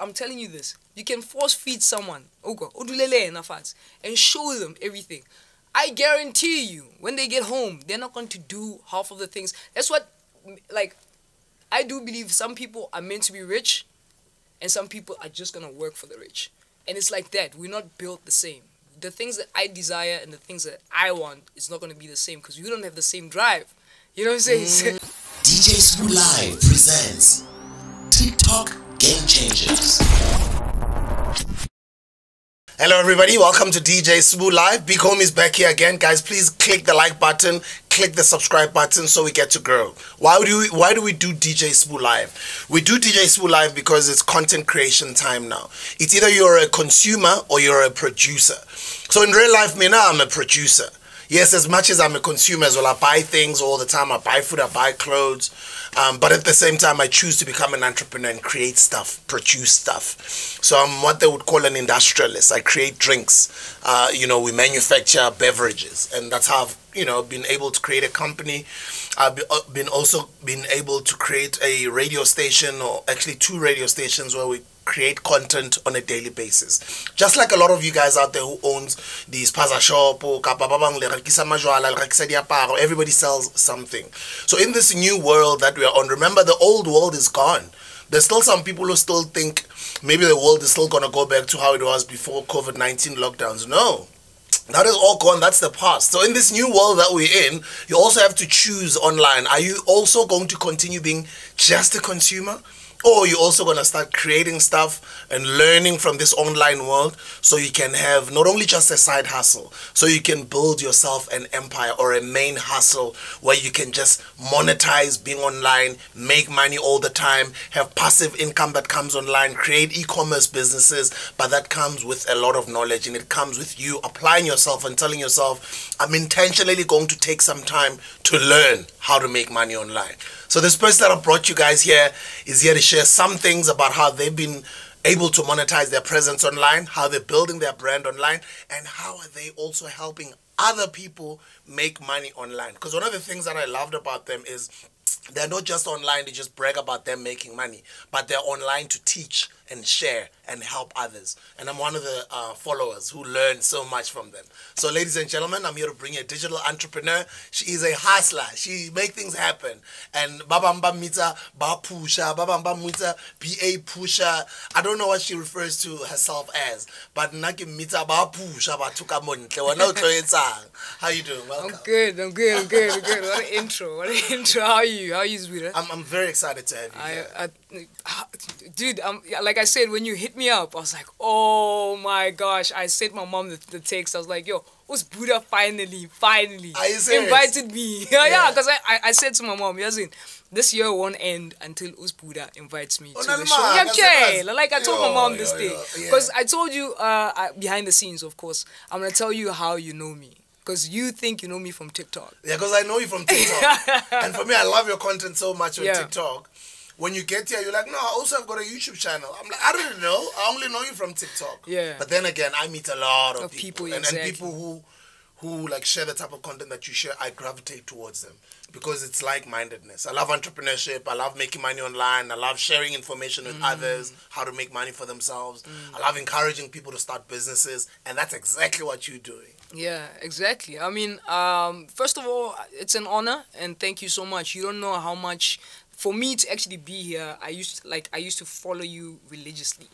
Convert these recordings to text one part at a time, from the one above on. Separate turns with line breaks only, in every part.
I'm telling you this. You can force feed someone, and show them everything. I guarantee you, when they get home, they're not going to do half of the things. That's what, like, I do believe some people are meant to be rich, and some people are just gonna work for the rich. And it's like that. We're not built the same. The things that I desire and the things that I want is not gonna be the same because we don't have the same drive. You know what I'm saying? Mm.
DJ Sbu Live presents TikTok Game Changers. Hello, everybody. Welcome to DJ Sbu Live. Big Homie's back here again, guys. Please click the like button, click the subscribe button, so we get to grow. Why do we Why do we do DJ Sbu Live? We do DJ Sbu Live because it's content creation time now. It's either you're a consumer or you're a producer. So in real life, me now I'm a producer. Yes, as much as I'm a consumer as well, I buy things all the time. I buy food, I buy clothes. Um, but at the same time, I choose to become an entrepreneur and create stuff, produce stuff. So I'm what they would call an industrialist. I create drinks. Uh, you know, we manufacture beverages, and that's how I've you know been able to create a company. I've uh, been also been able to create a radio station, or actually two radio stations, where we create content on a daily basis. Just like a lot of you guys out there who owns these paza shop or everybody sells something. So in this new world that we are on, remember the old world is gone. There's still some people who still think maybe the world is still gonna go back to how it was before COVID-19 lockdowns. No. That is all gone. That's the past. So in this new world that we're in, you also have to choose online. Are you also going to continue being just a consumer? Oh, or you're also going to start creating stuff and learning from this online world so you can have not only just a side hustle, so you can build yourself an empire or a main hustle where you can just monetize being online, make money all the time, have passive income that comes online, create e commerce businesses, but that comes with a lot of knowledge and it comes with you applying yourself and telling yourself, I'm intentionally going to take some time to learn how to make money online. So this person that I brought you guys here is here to share some things about how they've been able to monetize their presence online, how they're building their brand online, and how are they also helping other people make money online. Because one of the things that I loved about them is they're not just online to just brag about them making money, but they're online to teach and share and help others. And I'm one of the uh, followers who learn so much from them. So, ladies and gentlemen, I'm here to bring you a digital entrepreneur. She is a hustler. She make things happen. And Babamba Mita Ba Pusha, Babamba Mita BA Pusha. I don't know what she refers to herself as, but Naki Mita Ba Pusha Batuka Montle. How you doing? Welcome.
I'm good, I'm good, I'm good, I'm good. What an intro, what an intro. How are you? How are you, sweetheart?
I'm, I'm very excited to have you
I,
here.
I, dude, um, like I said, when you hit me up, I was like, oh my gosh. I sent my mom the, the text. I was like, yo, who's Buddha finally, finally invited me? yeah,
Yeah.
because I, I, I said to my mom, listen, this year won't end until Us Buddha invites me
Oh,
to the show. Yeah, okay. Like I told my mom this
yo,
day.
yeah.
Because I told you uh, I, behind the scenes, of course, I'm going to tell you how you know me. Because you think you know me from TikTok.
Yeah, because I know you from TikTok. and for me, I love your content so much on. TikTok. When you get here, you're like, no, I also have got a YouTube channel. I'm like, I didn't know. I only know you from TikTok.
Yeah.
But then again, I meet a lot of,
Of
people,
people,
and,
exactly.
and people who who like share the type of content that you share. I gravitate towards them because it's like-mindedness. I love entrepreneurship. I love making money online. I love sharing information with
Mm.
others, how to make money for themselves. I love encouraging people to start businesses, and that's exactly what you're doing.
Yeah, exactly. I mean, um, first of all, it's an honor and thank you so much. You don't know how much for me to actually be here. I used like I used to follow you religiously.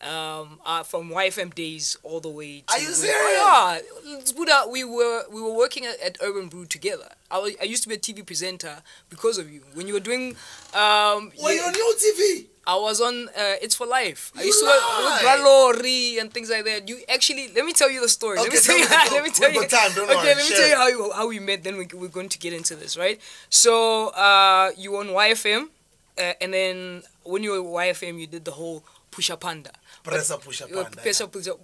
Um, uh, from YFM days all the way. To
Are you serious?
Oh, yeah, Buddha. We were we were working at, at Urban Brew together. I, wa- I used to be a TV presenter because of you. When you were doing, um,
Well,
yeah,
you're on your TV.
I was on uh, It's for Life. I used to with Valori and things like that. You actually, let me tell you the story. let me tell you.
me
let me tell you.
time, don't
okay,
worry,
let me
share
tell you how you, how we met. Then we, we're going to get into this, right? So uh, you were on YFM, uh, and then when you were YFM, you did the whole Pusha Panda.
Pressa Pusha
Uh,
Panda,
Pressa Pusha,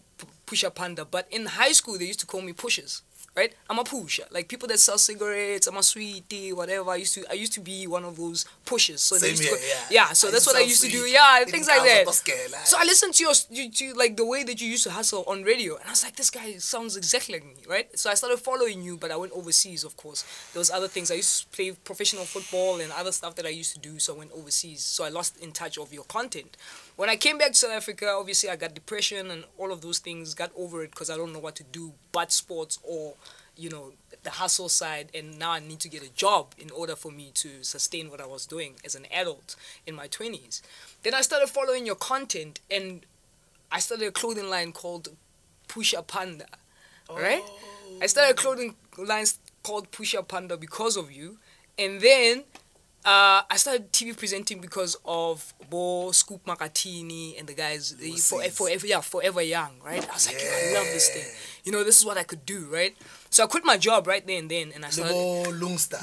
Pusha Panda. But in high school, they used to call me Pushers. Right, I'm a pusher. Like people that sell cigarettes, I'm a sweetie, whatever. I used to, I used to be one of those pushers. So
Same here,
to,
yeah.
yeah. So
I
that's what I used to do. Yeah,
In
things like that.
like-
So I listened to your, you, to like the way that you used to hustle on radio, and I was like, this guy sounds exactly like me, right? So I started following you, but I went overseas, of course. There was other things. I used to play professional football and other stuff that I used to do, so I went overseas. So I lost in touch of your content. When I came back to South Africa, obviously I got depression and all of those things. Got over it because I don't know what to do but sports or, you know, the hustle side. And now I need to get a job in order for me to sustain what I was doing as an adult in my twenties. Then I started following your content and I started a clothing line called Pusha Panda. Right? I started a clothing line called Pusha Panda because of you. And then uh, I started TV presenting because of Bo, Scoop Makhathini, and the guys. The, for, forever, yeah, forever young, right? I was like, yo, I love this thing. You know, this is what I could do, right? So I quit my job right there and then, and I started
Lebo Lungster.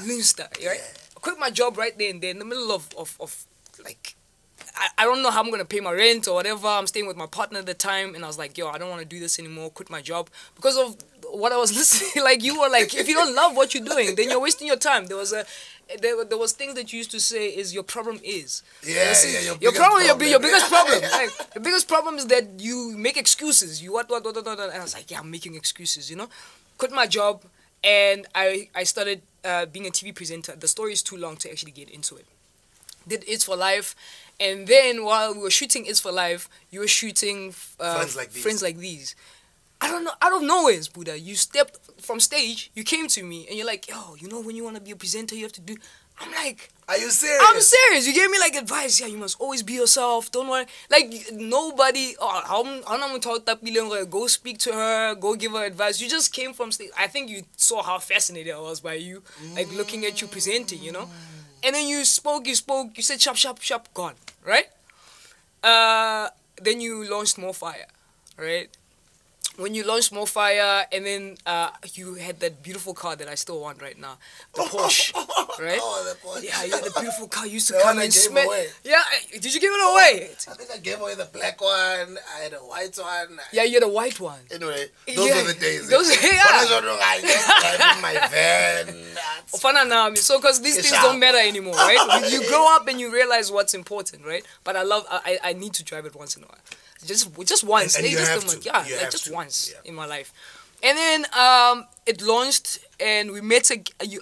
Right? I quit my job right there and then in the middle of, of, of like, I, I don't know how I'm gonna pay my rent or whatever. I'm staying with my partner at the time, and I was like, yo, I don't want to do this anymore. Quit my job because of what I was listening. like you were like, if you don't love what you're doing, then you're wasting your time. There was a there, there was things that you used to say is your problem is
Yeah, yeah, your
your
biggest
problem, your, your biggest problem like the biggest problem is that you make excuses you what what what what, what and I was like yeah I'm making excuses you know quit my job and I I started uh, being a TV presenter the story is too long to actually get into it did It's for Life, and then while we were shooting It's for Life, you were shooting uh,
Friends Like These.
Friends Like These. I don't know, out of nowhere, Buddha. You stepped from stage, you came to me, and you're like, yo, you know, when you want to be a presenter, you have to do. I'm like,
Are you serious?
I'm serious. You gave me like advice. Yeah, you must always be yourself. Don't worry. Like nobody. Oh, how I'm not gonna talk Go speak to her. Go give her advice. You just came from stage. I think you saw how fascinated I was by you, like looking at you presenting. You know, and then you spoke. You spoke. You said sharp, sharp, sharp. Gone. Right. Uh. Then you launched MoFaya. Right when you launched MoFaya, and then uh, you had that beautiful car that I still want right now, the Porsche, right?
Oh, the Porsche.
Yeah, yeah, the beautiful car used to
The
come and smell. Yeah, did you give it away?
I think I gave away the black one. I had a white one.
Yeah, you had a white one.
Anyway, those
Yeah,
were the days.
those- yeah.
I was on- I was driving my van.
Ofana nami. So, because these things don't matter anymore, right? You, grow up and you realize what's important, right? But I love, I I need to drive it once in a while. Just, just once.
And- and
just
have
a
to.
Yeah,
You
like just
to.
once
Yeah.
in my life. And then um, it launched, and we met. A, you,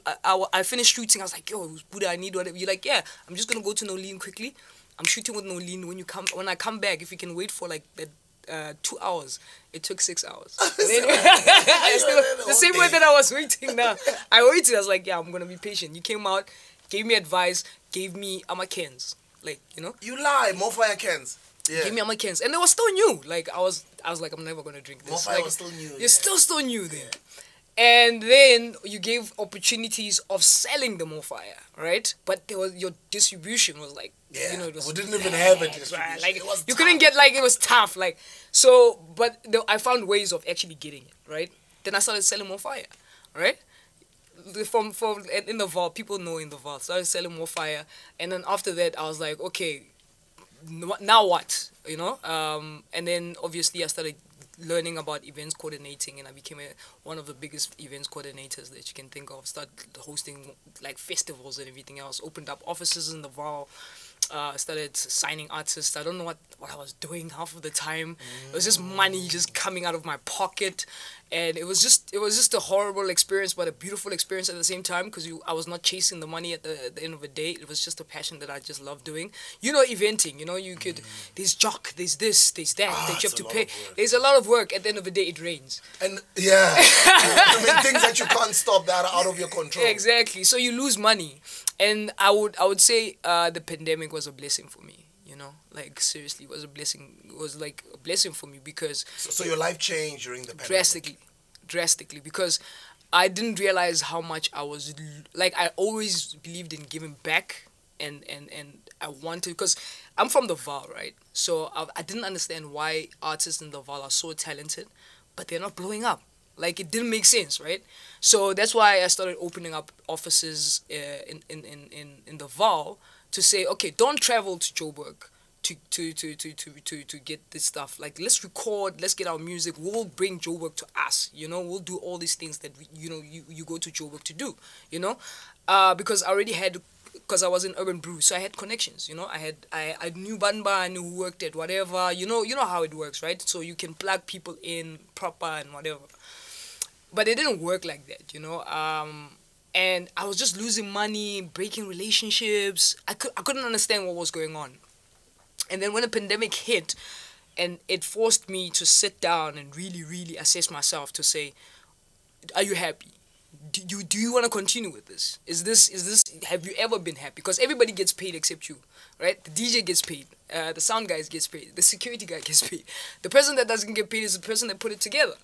I, finished shooting. I was like, "Yo, Buddha, I need whatever." You're like, "Yeah, I'm just gonna go to Noleen quickly. I'm shooting with Noleen. When you come, when I come back, if you can wait for like that uh, two hours, it took six hours. Then- still- the same way that I was waiting now. I waited. I was like, "Yeah, I'm gonna be patient." You came out, gave me advice, gave me Amakens, like you know,
You lie. MoFaya cans. Yeah.
gave me cans and they were still new. Like I was, I was like, I'm never gonna drink this.
More
Like,
was still new.
you're
yeah.
still still new then. And then you gave opportunities of selling the MoFaya, right? But there was your distribution was like,
Yeah,
you know, it was
we didn't even have a distribution.
Like
It was
you couldn't get like it was tough, like so. But the, I found ways of actually getting it, right? Then I started selling MoFaya, right? From from in the Vaal, people know in the Vaal. So I started selling MoFaya, and then after that, I was like, okay, now what you know? Um, and then obviously i started learning about events coordinating and i became a, one of the biggest events coordinators that you can think of. Start hosting like festivals and everything else. Opened up offices in the Vaal uh, started signing artists. I don't know what, what i was doing half of the time. It was just money just coming out of my pocket and it was just it was just a horrible experience but a beautiful experience at the same time because I was not chasing the money at the, at the end of the day. It was just a passion that I just love doing. You know eventing you know you could there's jock there's this there's that
Ah,
that you have to pay. there's a lot of work. At the end of the day it rains.
And yeah, I mean things that you can't stop that are out of your control.
exactly. So you lose money. And I would I would say uh, the pandemic was a blessing for me you know like seriously it was a blessing it was like a blessing for me because
So, so your life changed during the pandemic.
drastically drastically because i didn't realize how much i was like i always believed in giving back and and and i wanted because i'm from the Vaal right? So I, I didn't understand why artists in the Vaal are so talented but they're not blowing up. Like it didn't make sense right? So that's why i started opening up offices uh, in, in in in in the Vaal to say okay don't travel to joburg to to, to, to, to, to to get this stuff. Like let's record, let's get our music. We'll bring Joburg to us. You know, we'll do all these things that we, you know you, you go to Joburg to do. You know, uh, because I already had because I was in Urban Brew, so I had connections. You know, I had I, I knew Banba, I knew who worked at whatever. You know, you know how it works, right? So you can plug people in proper and whatever. But it didn't work like that. You know. Um, and I was just losing money, breaking relationships. I could I couldn't understand what was going on And then when the pandemic hit, and it forced me to sit down and really, really assess myself to say, are you happy? Do you do you want to continue with this? Is this is this have you ever been happy? Because everybody gets paid except you, right? The DJ gets paid, uh, the sound guys gets paid, the security guy gets paid. The person that doesn't get paid is the person that put it together,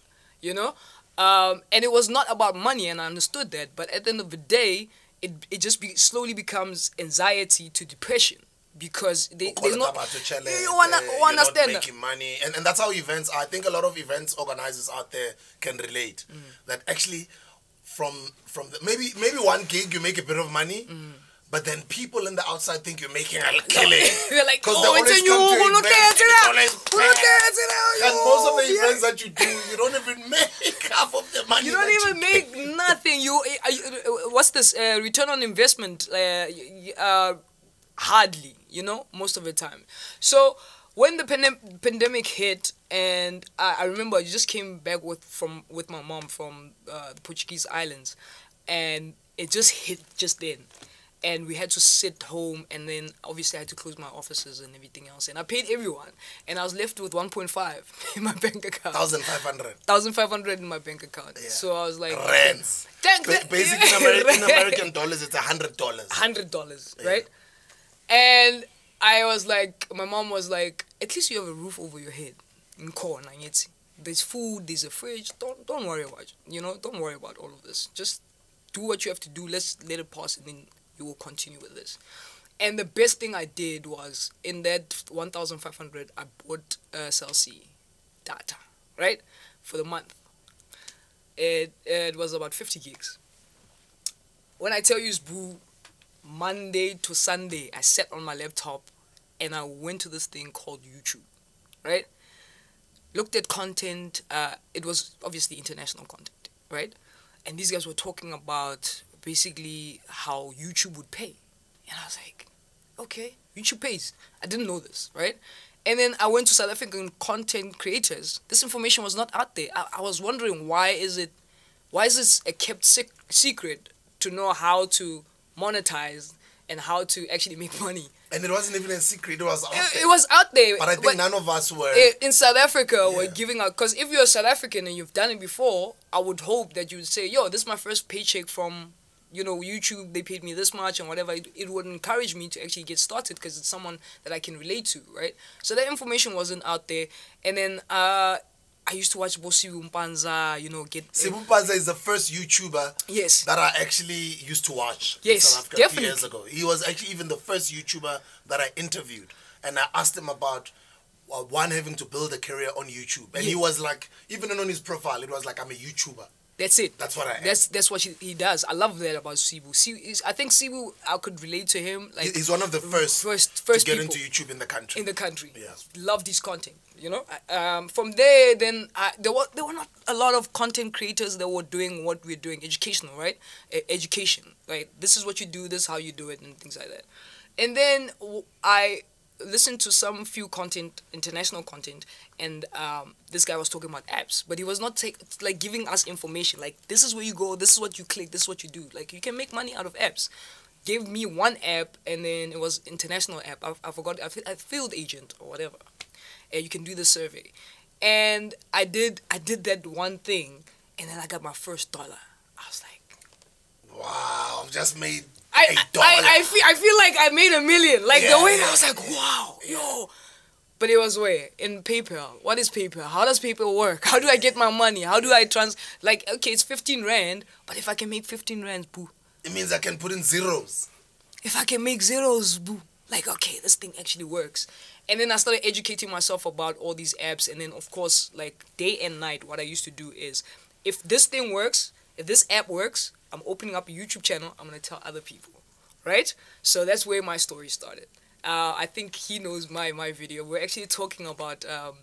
you know. Um, and it was not about money, and I understood that. But at the end of the day, it it just be, slowly becomes anxiety to depression because they
it
not
challenge,
you wanna
uh, you're
understand
not making money and, and that's how events are. I think a lot of events organizers out there can relate
Mm.
that actually from from the, maybe maybe one gig you make a bit of money
Mm.
But then people in the outside think you're making a killing
They're like, oh,
they
it's a
always
new,
come to
who
and
it
it's
out,
always
who no
packed.
it
and most of the
yeah.
events that you do you don't even make half of the money
You don't even make nothing. You, uh, you what's this uh, return on investment? Uh, uh, hardly, you know, most of the time. So when the pandem- pandemic hit, and I, I remember I just came back with from with my mom from uh, the Portuguese islands, and it just hit just then. And we had to sit home, and then obviously I had to close my offices and everything else. And I paid everyone, and I was left with 1.5 in my bank account.
1500
1500 in my bank account.
Yeah.
So I was like, Thank
Ba- basically in, Ameri- in American dollars it's a hundred dollars
hundred dollars, right? And I was like, my mom was like, at least you have a roof over your head. In corner, there's food, there's a fridge. Don't don't worry about it. You know, don't worry about all of this. Just do what you have to do. Let's let it pass, and then you will continue with this. And the best thing I did was in that 1,500, I bought uh, Cell data, right, for the month. It it was about 50 gigs. When I tell you, Boo, Monday to Sunday, I sat on my laptop and I went to this thing called YouTube, right? Looked at content. Uh, it was obviously international content, right? And these guys were talking about basically how YouTube would pay. And I was like, okay, YouTube pays. I didn't know this, right? And then I went to South African content creators. This information was not out there. I, I was wondering why is it, why is this a kept sec- secret to know how to monetize and how to actually make money?
and it wasn't even a secret it was out
It,
there.
it was out there.
but I think none of us were
in South Africa we're
Yeah.
giving out because if you're a South African and you've done it before, I would hope that you would say, "Yo, this is my first paycheck from." You know, YouTube, they paid me this much and whatever. It, it would encourage me to actually get started because it's someone that I can relate to, right? So that information wasn't out there. And then uh, I used to watch Bosi Umpanza, you know, get.
Sibu Mpanza is the first YouTuber
yes.
that I actually used to watch in
Yes,
South Africa a few
definitely.
years ago. He was actually even the first YouTuber that I interviewed, and I asked him about uh, one having to build a career on YouTube, and he was like, even on his profile, it was like, "I'm a YouTuber."
That's it.
That's what I am.
That's that's what he, he does. I love that about Sibu. Sibu is, I think Sibu, I could relate to him. Like
He's one of the first,
first first
to get into YouTube in the country.
in the country.
Yeah.
Loved his content. You know. Um, from there, then I, there were there were not a lot of content creators that were doing what we're doing, educational, right? E- education. Right. This is what you do. This is how you do it, and things like that. And then w- I listened to some few content, international content, and um, this guy was talking about apps, but he was not take, like giving us information. Like this is where you go, this is what you click, this is what you do. Like you can make money out of apps. Gave me one app, and then it was international app. I, I forgot. I, I field agent or whatever, and you can do the survey. And I did. I did that one thing, and then I got my first dollar. I was like.
wow, I've just made
I, I. I, feel I feel like I made a million. Like
Yeah,
the way I was like, wow, yo. But it was where in PayPal. What is PayPal? How does PayPal work? How do I get my money? How do I trans? Like okay, it's fifteen rand, but if I can make fifteen rands, boo.
it means I can put in zeros.
If I can make zeros, boo. Like okay, this thing actually works. And then I started educating myself about all these apps, and then of course, like day and night, what I used to do is, if this thing works, if this app works, I'm opening up a YouTube channel. I'm gonna tell other people, right? So that's where my story started. Uh, I think he knows my my video. We're actually talking about um,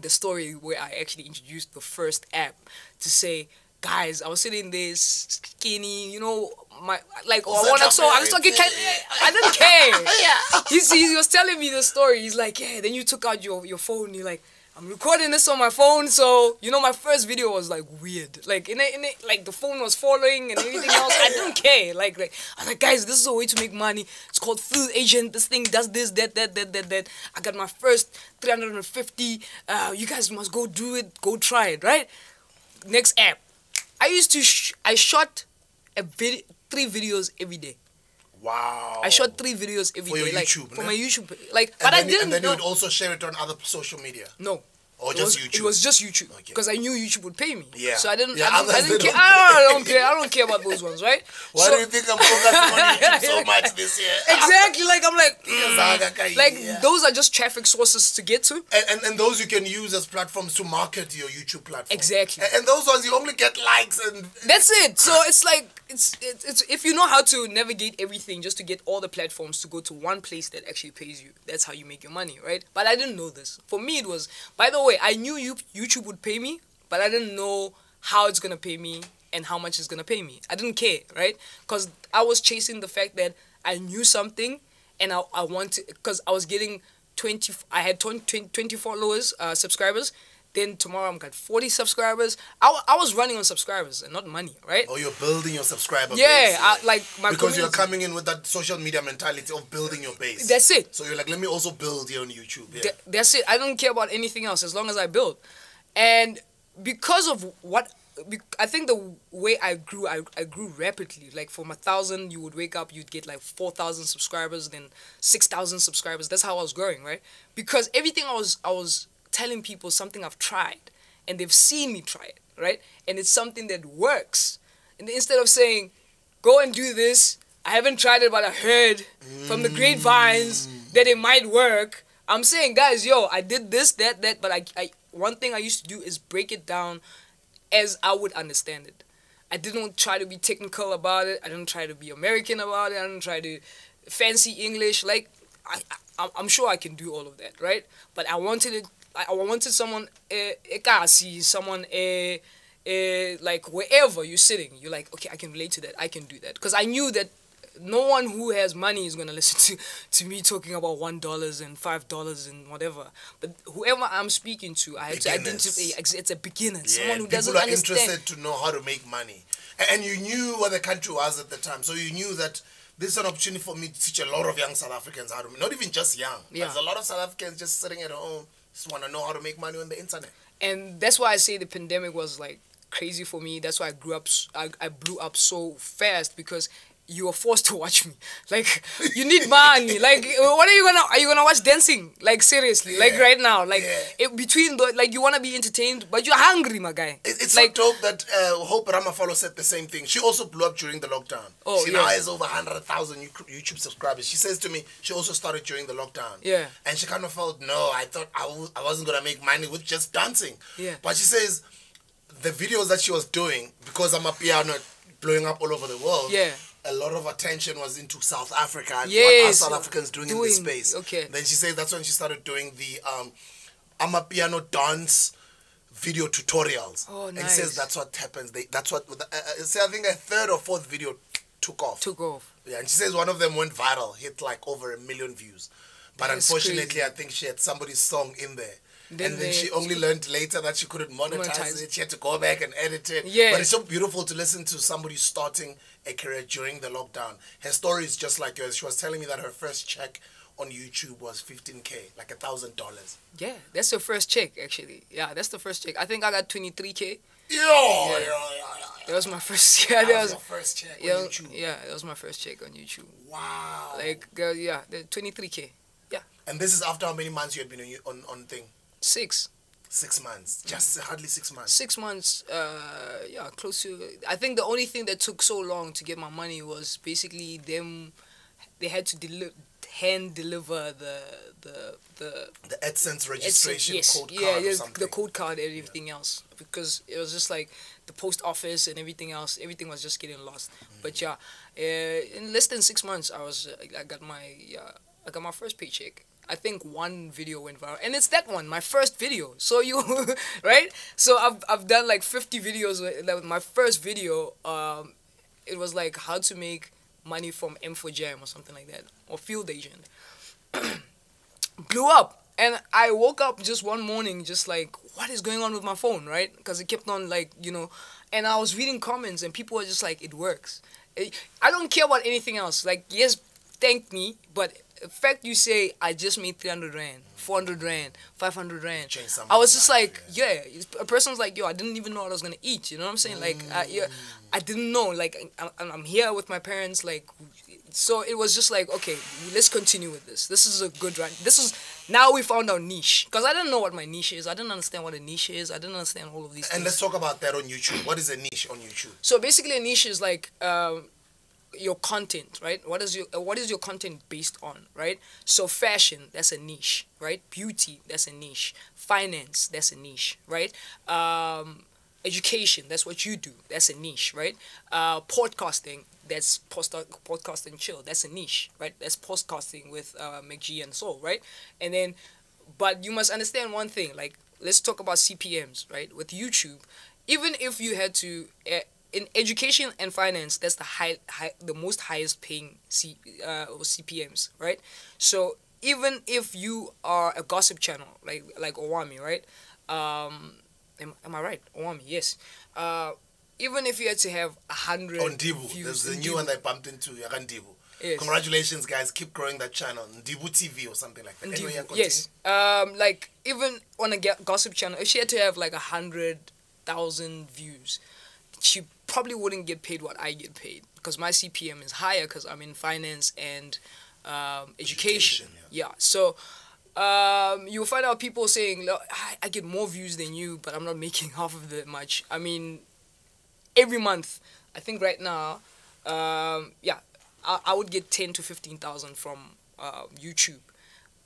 the story where I actually introduced the first app to say, guys, I was sitting there skinny, you know, my like oh, I
that
want to
your
so I was talking? I didn't care.
yeah.
He's, he was telling me the story. He's like, yeah. Then you took out your, your phone. You're like, I'm recording this on my phone, so you know my first video was like weird. Like in it, in it like the phone was falling and everything else. I don't care. Like like I'm like guys, this is a way to make money. It's called Field Agent. This thing does this, that, that, that, that, that. I got my first 350. Uh, you guys must go do it. Go try it, right? Next app. I used to sh- I shot a video three videos every day.
Wow.
I shot three videos every
For
day, like
YouTube,
for my YouTube. Like,
And
but I didn't
and then
know.
you would also share it on other social media.
No.
Or
it
just
was,
YouTube?
It was just YouTube
Okay.
because I knew YouTube would pay me.
Yeah.
So I didn't.
Yeah,
I didn't, I didn't care.
don't
I don't, I don't care. I don't care about those ones, right?
Why
So-
do you think I'm focusing on YouTube so much this year?
exactly. Like I'm like,
kai,
like
yeah.
those are just traffic sources to get to.
And, and, and those you can use as platforms to market your YouTube platform.
Exactly.
And, and those ones you only get likes and
That's it. So it's like it's, it's it's if you know how to navigate everything just to get all the platforms to go to one place that actually pays you. That's how you make your money, right? But I didn't know this. For me, it was. By the way, I knew you YouTube would pay me, but I didn't know how it's gonna pay me and how much it's gonna pay me. I didn't care, right? Because I was chasing the fact that I knew something and I I wanted because I was getting twenty. I had 20, 20 20 followers, uh, subscribers. Then tomorrow I'm got 40 subscribers. I, I was running on subscribers and not money, right?
Oh, you're building your subscriber
Yeah,
base.
I, like my
because you're coming in with that social media mentality of building your base.
That's it.
So you're like, let me also build here on YouTube. Yeah.
Th- that's it. I don't care about anything else as long as I build. And because of what I think the way I grew, I, I grew rapidly. Like from a thousand, you would wake up, you'd get like four thousand subscribers, then six thousand subscribers. That's how I was growing, right? Because everything I was I was telling people something I've tried, and they've seen me try it, right? And it's something that works. And instead of saying, "Go and do this," I haven't tried it, but I heard from the grapevines that it might work. I'm saying, guys, yo, I did this, that, that, but I, I, one thing I used to do is break it down as I would understand it. I didn't try to be technical about it. I didn't try to be American about it. I didn't try to fancy English. Like, I, I, I'm sure I can do all of that, right? But I wanted it. I, I wanted someone, eh, ekasi, someone, eh, eh, like wherever you're sitting, you're like, okay, I can relate to that. I can do that because I knew that no one who has money is gonna listen to, to me talking about one dollars and five dollars and whatever. But whoever I'm speaking to, I have to identify. It's a beginner,
Yeah,
someone who
people
doesn't
are
understand.
interested to know how to make money. And you knew what the country was at the time. So you knew that this is an opportunity for me to teach a lot of young South Africans how to not even just young.
Yeah.
There's a lot of South Africans just sitting at home, just want to know how to make money on the internet.
and that's why I say the pandemic was like crazy for me. That's why I grew up. I, I blew up so fast because you were forced to watch me. Like you need money. Like what are you gonna? Are you gonna watch dancing? Like seriously? Like right now? Like
Yeah.
it, between the like you wanna be entertained, but you're hungry, my guy.
It- It's
like
so dope that uh, Hope Ramafalo said the same thing. She also blew up during the lockdown.
Oh,
she
yeah.
now has over 100,000 YouTube YouTube subscribers. She says to me, she also started during the lockdown.
Yeah.
And she kind of felt, no, I thought I w- I wasn't going to make money with just dancing.
Yeah.
But she says the videos that she was doing, because amapiano blowing up all over the world.
Yeah.
A lot of attention was into South Africa and what
Yes,
are South Africans doing, in this space.
okay.
Then she says that's when she started doing the um, amapiano dance video tutorials.
Oh, nice.
And she says that's what happens. They, that's what. Uh, uh, say I think a third or fourth video took off.
took off.
Yeah, and she says one of them went viral, hit like over a million views. But
That's
unfortunately. I think she had somebody's song in there.
Then
and then she only learned later that she couldn't monetize,
Monetize.
it. She had to go back and edit it.
Yeah.
But it's so beautiful to listen to somebody starting a career during the lockdown. Her story is just like yours. She was telling me that her first check on YouTube was 15K, like a thousand dollars.
Yeah, that's the first check actually. Yeah, that's the first check. I think I got 23k.
Yo, yo.
That was my first. Yeah,
That
that
was
was.
your first check
Yeah,
on YouTube.
yeah, that was my first check on YouTube.
Wow.
Like, girl, yeah, the 23k, Yeah.
and this is after how many months you had been on, on, on thing?
Six.
Six months. Just hardly six months.
six months uh yeah close to i think the only thing that took so long to get my money was basically them they had to deli- hand deliver the the the
The AdSense registration
yes,
code
yeah,
card
yeah,
or something.
the code card and everything else because it was just like the post office and everything else everything was just getting lost
Mm.
but yeah uh, in less than six months i was uh, i got my yeah i got my first paycheck I think one video went viral, and it's that one, my first video. So you, right? So I've I've done like 50 videos. Like my first video, um, it was like how to make money from M4Jam or something like that, or Field Agent. Blew up, And I woke up just one morning, just like, what is going on with my phone, right? Because it kept on, like, you know, and I was reading comments, and people were just like, it works. I don't care about anything else. Like, yes, thank me, but fact you say, I just made 300 Rand, 400 Rand, 500 Rand. I was just like, yeah. A person was like, yo, I didn't even know what I was going to eat. You know what I'm saying? Like, I, yeah, I didn't know. Like, I, I'm I'm here with my parents. Like, so it was just like okay let's continue with this this is a good run this is now we found our niche because i didn't know what my niche is i didn't understand what a niche is i didn't understand all of these
And
things
let's talk about that on YouTube. What is a niche on YouTube?
so basically a niche is like um, your content right? What is your uh, what is your content based on right? So fashion that's a niche right? Beauty that's a niche. Finance that's a niche right? Um, education that's what you do that's a niche right? Uh, podcasting that's post podcasting chill that's a niche right? That's podcasting with uh, MacG and Sol right? And then but you must understand one thing like let's talk about cpms right? With youtube even if you had to uh, in education and finance that's the high, high the most highest paying C, uh, cpms right so even if you are a gossip channel like like owami right um am, am i right owami yes uh even if you had to have a hundred
On Dibu.
views
There's the new
Dibu,
one I bumped into. Yakan Dibu.
Yes.
Congratulations, guys. Keep growing that channel. Dibu TV or something like that. Anyway,
yes. Um, like even on a gossip channel, if she had to have like a hundred thousand views, she probably wouldn't get paid what I get paid because my CPM is higher because I'm in finance and um, education.
Education,
yeah. So. Um, you'll find out people saying, "Look, I, I get more views than you, but I'm not making half of that much." I mean, every month, I think right now, um, yeah, I, I would get ten to fifteen thousand from uh, YouTube,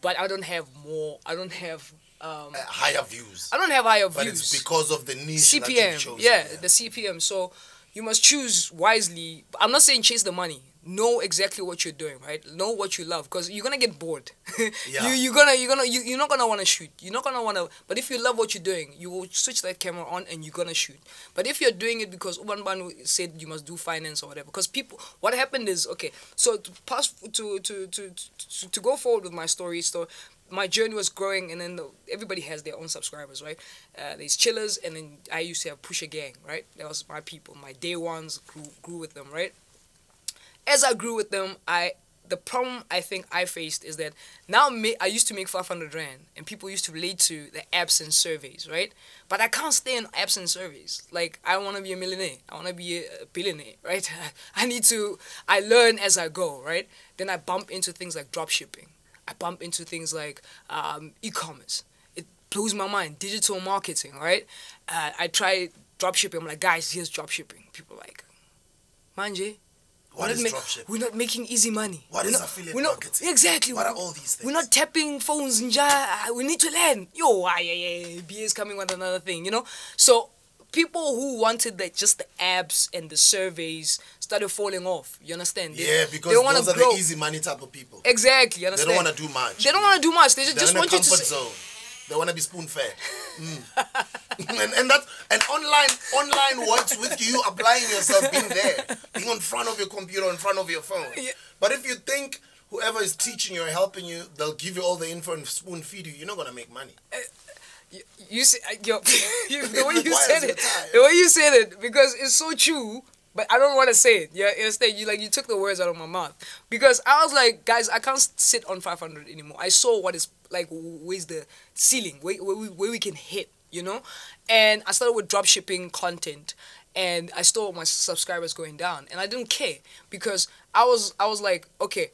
but I don't have more. I don't have. Um,
Uh, higher views.
I don't have higher views.
But
views.
it's because of the niche
CPM,
chosen.
yeah, the CPM. So you must choose wisely. I'm not saying chase the money. Know exactly what you're doing, right? Know what you love, because you're gonna get bored.
Yeah.
you you're gonna you're gonna you, you're not gonna want to shoot. You're not gonna want to. But if you love what you're doing, you will switch that camera on and you're gonna shoot. But if you're doing it because Uban Banu said you must do finance or whatever, because people, what happened is okay. So to pass to to to to, to go forward with my story, so my journey was growing and then the, everybody has their own subscribers right? Uh, there's chillers and then i used to have pusher gang right? That was my people my day ones grew, grew with them right? As i grew with them i the problem i think i faced is that now i used to make 500 rand and people used to relate to the apps and surveys right? But i can't stay in apps and surveys. Like i want to be a millionaire. I want to be a billionaire right? I need to i learn as i go right? Then i bump into things like drop shipping I bump into things like um, e-commerce. It blows my mind. Digital marketing, right? Uh, I try drop shipping. I'm like, guys, here's drop shipping. People are like, manje.
What
we're not ma-
dropshipping?
We're not making easy money.
What
we're
is
not,
affiliate
we're not,
marketing?
Exactly.
What are all these things?
We're not tapping phones we need to learn. Yo, ah, yeah, yeah, BA is coming with another thing, you know? So people who wanted the, just the apps and the surveys started falling off. You understand? They-
Yeah,
they
because
don't
those are
grow.
the easy money type of people.
Exactly. You
They don't want to do much.
They don't want to do much. They just, just want you to
zone. They want to be spoon fed. Mm. and, and that and online online works with you applying yourself, being there, being in front of your computer, in front of your phone.
Yeah.
But if you think whoever is teaching you or helping you, they'll give you all the info and spoon feed you, you're not gonna make money.
You, you say, yo, you, the way you said it, the way you said it, because it's so true. But I don't want to say it. Yeah, instead you like you took the words out of my mouth because I was like, guys, I can't sit on 500 anymore. I saw what is like, where's the ceiling, where, where, we, where we can hit, you know. And I started with drop shipping content, and I saw my subscribers going down, and I didn't care because I was I was like, okay,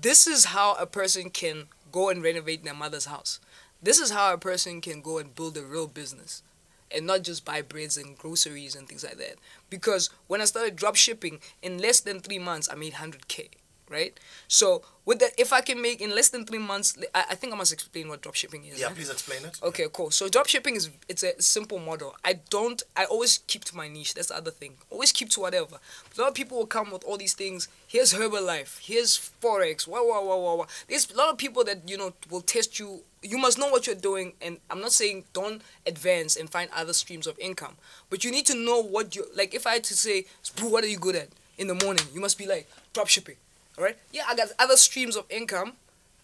this is how a person can go and renovate their mother's house. This is how a person can go and build a real business and not just buy breads and groceries and things like that. Because when I started drop shipping, in less than three months, I made 100K, right? So with that, if I can make in less than three months, I, I think I must explain what drop shipping is.
Yeah,
eh?
please explain it.
Okay, cool. So drop shipping is it's a simple model. I don't I always keep to my niche. That's the other thing. Always keep to whatever. A lot of people will come with all these things. Here's Herbalife. Here's Forex. Wow, wow, wow, wow, wow. There's a lot of people that you know will test you. You must know what you're doing. And I'm not saying don't advance and find other streams of income, but you need to know what you like. If I had to say, "Sbu, what are you good at in the morning? You must be like drop shipping. All right? Yeah, I got other streams of income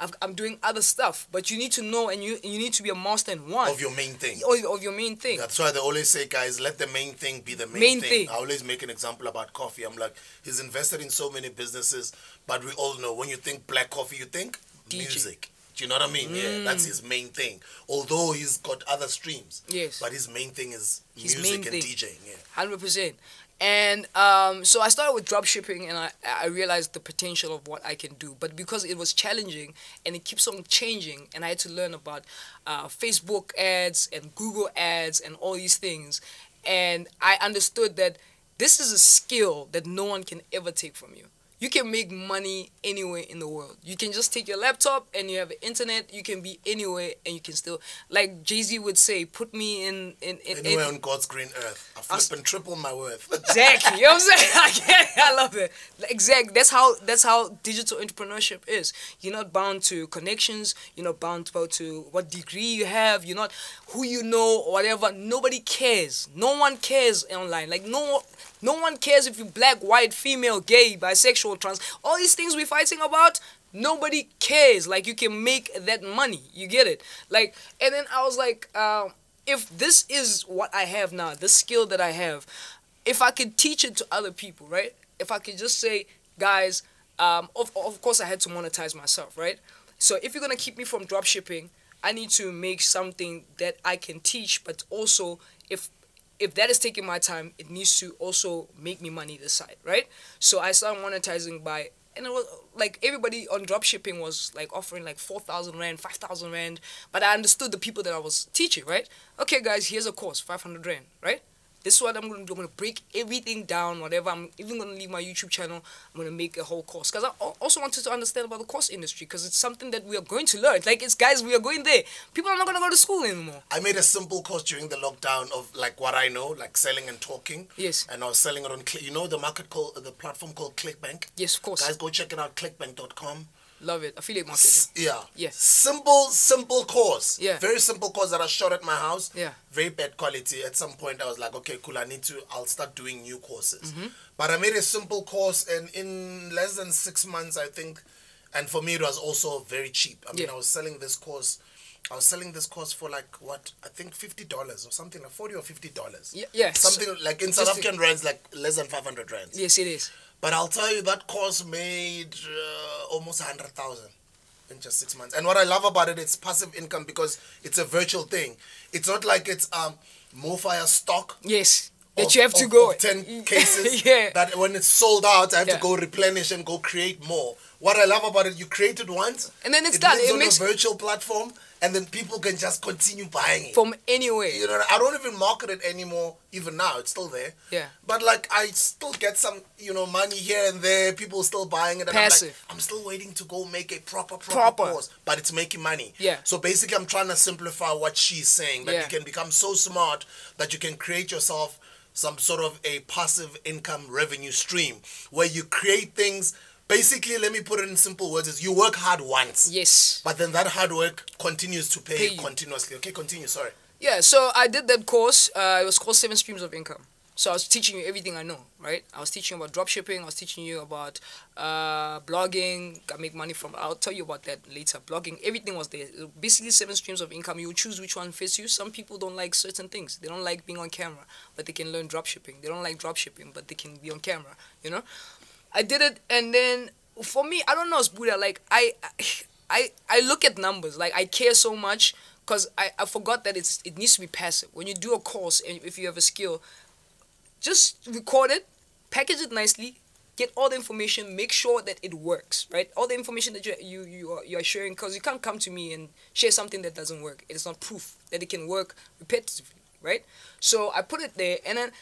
I've, I'm doing other stuff, but you need to know and you you need to be a master in one
Of your main thing.
of, of your main thing.
That's why they always say, guys, let the main thing be the main,
Main
thing.
thing.
I always make an example about coffee. I'm like, he's invested in so many businesses, but we all know when you think black coffee, you think
DJ.
music. Do you know what I mean? Yeah, mm. that's his main thing. Although he's got other streams.
Yes.
But his main thing is
His
music and
thing.
DJing. Yeah.
Hundred percent. And um, so I started with dropshipping and I, I realized the potential of what I can do. But because it was challenging and it keeps on changing, and I had to learn about uh, Facebook ads and Google ads and all these things, and I understood that this is a skill that no one can ever take from you. You can make money anywhere in the world. You can just take your laptop and you have internet. You can be anywhere and you can still, like Jay Z would say, put me in in, in, in
Anywhere on God's green earth. I
Us-
flip and triple my worth.
Exactly. You know what I'm saying? I, get it. I love it. Exactly. That's how that's how digital entrepreneurship is. You're not bound to connections. You're not bound to, to what degree you have. You're not who you know or whatever. Nobody cares. No one cares online. Like no no one cares if you're black, white, female, gay, bisexual, trans. All these things we're fighting about. Nobody cares. Like you can make that money. You get it. Like and then I was like, um, if this is what I have now, the skill that I have, if I could teach it to other people, right? If I could just say, guys, um, of, of course I had to monetize myself, right? So if you're gonna keep me from drop shipping, I need to make something that I can teach, but also if if that is taking my time, it needs to also make me money this side, right? So I started monetizing by and it was like everybody on drop shipping was like offering like 4,000 rand, 5,000 rand, but I understood the people that I was teaching, right? Okay, guys, here's a course, 500 rand, right? This is what I'm gonna do. I'm gonna break everything down, whatever. I'm even gonna leave my YouTube channel. I'm gonna make a whole course because I also wanted to understand about the course industry because it's something that we are going to learn. Like it's guys, we are going there. People are not gonna go to school anymore.
I made a simple course during the lockdown of like what I know, like selling and talking.
Yes.
And I was selling it on, you know, the market called, the platform called ClickBank.
Yes, of course.
Guys, go check it out, clickbank.com.
Love it. Affiliate marketing.
Yeah.
Yeah.
Simple, simple course.
Yeah.
Very simple course that I shot at my house.
Yeah.
Very bad quality. At some point, I was like, okay, cool. I need to. I'll start doing new courses.
Mm-hmm.
But I made a simple course, and in less than six months, I think, and for me, it was also very cheap. I mean,
Yeah.
I was selling this course. I was selling this course for like what I think fifty dollars or something like forty or fifty dollars.
Yeah, yeah.
Something like in South African rands, like less than five hundred rands.
Yes, it is.
But I'll tell you that course made uh, almost a hundred thousand in just six months. And what I love about it, it's passive income because it's a virtual thing. It's not like it's um MoFaya stock.
Yes. That
of-
you have to
of-
go.
of ten cases.
yeah.
That when it's sold out, I have
Yeah.
to go replenish and go create more. What I love about it, you create it once,
And then it's
it
done. It
on
makes-
a virtual platform, and then people can just continue buying it.
From anywhere.
You know, I don't even market it anymore. Even now, it's still there.
Yeah.
But like, I still get some, you know, money here and there. People still buying it. And I'm,
Passive.
like, I'm still waiting to go make a proper, proper,
Proper.
course, but it's making money.
Yeah.
So basically, I'm trying to simplify what she's saying. That
Yeah.
you can become so smart that you can create yourself some sort of a passive income revenue stream where you create things. Basically, let me put it in simple words: is you work hard once.
Yes.
But then that hard work continues to pay,
Pay
continuously. Okay, continue. Sorry.
Yeah, so I did that course. Uh, it was called Seven Streams of Income. So I was teaching you everything I know, right? I was teaching you about dropshipping. I was teaching you about uh, blogging. I make money from. I'll tell you about that later. Blogging, everything was there. Basically, seven streams of income. You choose which one fits you. Some people don't like certain things. They don't like being on camera, but they can learn dropshipping. They don't like dropshipping, but they can be on camera. You know, I did it, and then for me, I don't know, Buddha. Like I, I, I look at numbers. Like I care so much because I, I forgot that it's it needs to be passive. When you do a course and if you have a skill, just record it, package it nicely, get all the information, make sure that it works, right? All the information that you you you are, you are sharing, because you can't come to me and share something that doesn't work. It is not proof that it can work repetitively, right? So I put it there, and then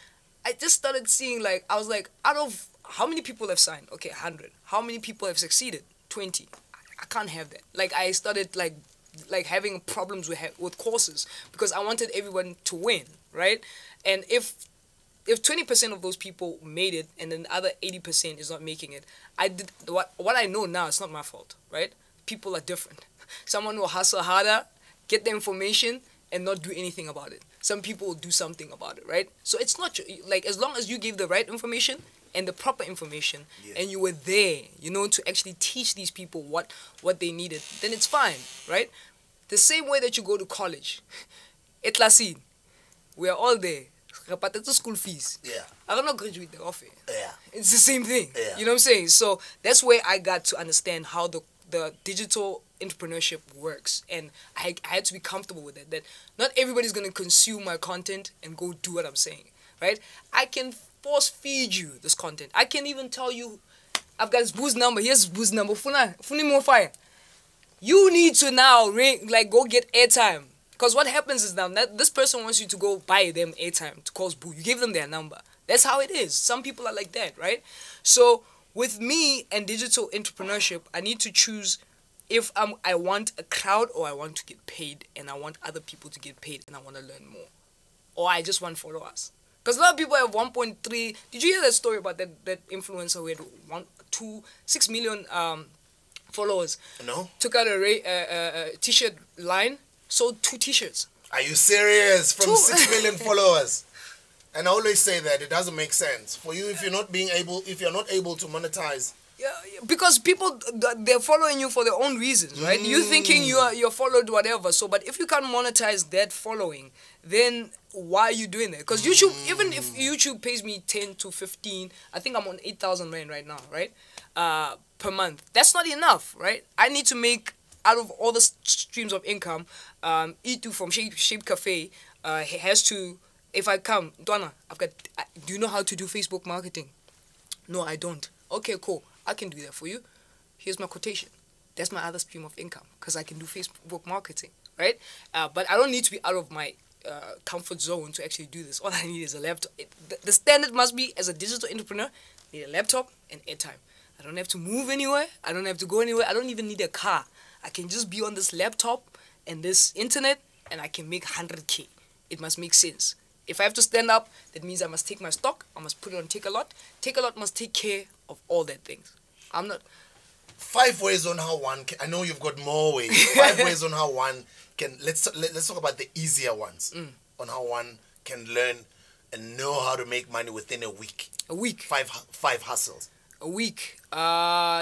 I just started seeing like I was like, out of how many people have signed? Okay, hundred. How many people have succeeded? Twenty. I, I can't have that. Like I started like like having problems with with courses because I wanted everyone to win, right? And if if 20% of those people made it and then the other 80% is not making it i did what what i know now it's not my fault right people are different someone will hustle harder get the information and not do anything about it. Some people will do something about it, right? So it's not like as long as you give the right information and the proper information
Yeah.
and you were there, you know, to actually teach these people what what they needed, then it's fine, right? The same way that you go to college. Etlasin, we are all there. Re patetse school fees.
Yeah.
I don't know graduate there off it.
Yeah.
It's the same thing.
Yeah.
You know what I'm saying? So that's where I got to understand how the the digital entrepreneurship works, and I, I had to be comfortable with it. That not everybody's gonna consume my content and go do what I'm saying, right? I can force feed you this content. I can't even tell you, I've got his boost number. Here's his boost number. Funa, funi MoFaya. You need to now ring like go get airtime. Cause what happens is now that this person wants you to go buy them airtime to cause boo. You give them their number. That's how it is. Some people are like that, right? So with me and digital entrepreneurship, I need to choose if I'm, I want a crowd or I want to get paid and I want other people to get paid and I want to learn more. Or I just want followers. Because a lot of people have 1.3. Did you hear that story about that, that influencer who had one, two, six million um, followers?
No?
Took out a ra- uh, uh, uh, t-shirt line, sold two t-shirts.
Are you serious? From
Two-
six million followers. And I always say that it doesn't make sense for you if you're not being able, if you're not able to monetize.
Because people they're following you for their own reasons, right? You thinking you are you're followed whatever. So, but if you can't monetize that following, then why are you doing that? Because YouTube, even if YouTube pays me ten to fifteen, I think I'm on eight thousand rand right now, right? Uh, per month. That's not enough, right? I need to make out of all the streams of income. Um, Itu from Shape, Shape Cafe, uh, has to. If I come, Donna, I've got. Do you know how to do Facebook marketing? No, I don't. Okay, cool. I can do that for you. Here's my quotation. That's my other stream of income because I can do Facebook marketing, right? Uh, but I don't need to be out of my uh, comfort zone to actually do this. All I need is a laptop. It, the, the standard must be as a digital entrepreneur, need a laptop and airtime. I don't have to move anywhere. I don't have to go anywhere. I don't even need a car. I can just be on this laptop and this internet, and I can make 100k. It must make sense. If I have to stand up, that means I must take my stock. I must put it on Takealot. Take a Lot must take care of all that things. I'm not.
Five ways on how one. Can, I know you've got more ways. Five ways on how one can. Let's let, let's talk about the easier ones.
Mm.
On how one can learn and know how to make money within a week.
A week.
Five five hustles.
A week. Uh,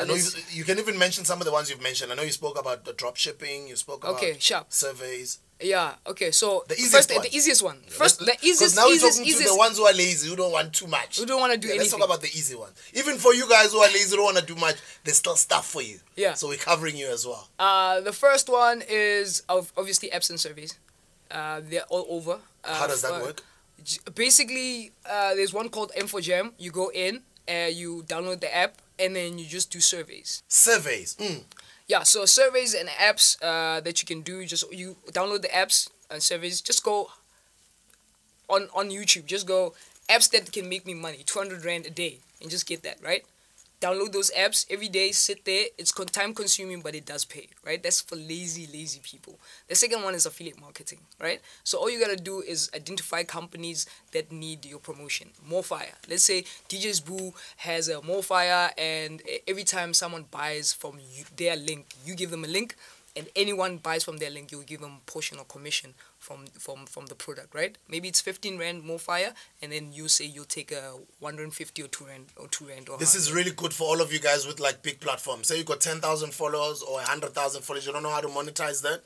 I know you, you can even mention some of the ones you've mentioned. I know you spoke about the drop shipping. You spoke about
Okay, sharp.
surveys.
Yeah. Okay. So
The easiest
first,
one.
the easiest one.
Yeah,
First, the easiest,
now we're
easiest,
talking to the ones who are lazy, who don't want too much.
Who don't wanna do
Yeah, Let's talk about the easy ones. Even for you guys who are lazy, don't want to do much. There's still stuff for you.
Yeah.
So we're covering you as well.
Uh, the first one is obviously apps and surveys. Uh, they're all over. Uh,
How does that work?
Basically, uh, there's one called M4Jam. You go in, uh, you download the app, and then you just do surveys.
Surveys. Mm.
Yeah, so surveys and apps uh, that you can do. Just you download the apps and surveys. Just go on on YouTube. Just go apps that can make me money, two hundred rand a day, and just get that right. Download those apps every day. Sit there. It's con- time consuming, but it does pay. Right. That's for lazy, lazy people. The second one is affiliate marketing. Right. So all you gotta do is identify companies that need your promotion. MoFaya. Let's say DJ Sbu has a MoFaya, and every time someone buys from you, their link, you give them a link, and anyone buys from their link, you'll give them a portion or commission from from from the product, right? Maybe it's 15 rand MoFaya, and then you say you'll take a 150 or two rand or two rand or
This is really good for all of you guys with like big platforms. Say you got 10,000 followers or 100,000 followers, you don't know how to monetize that.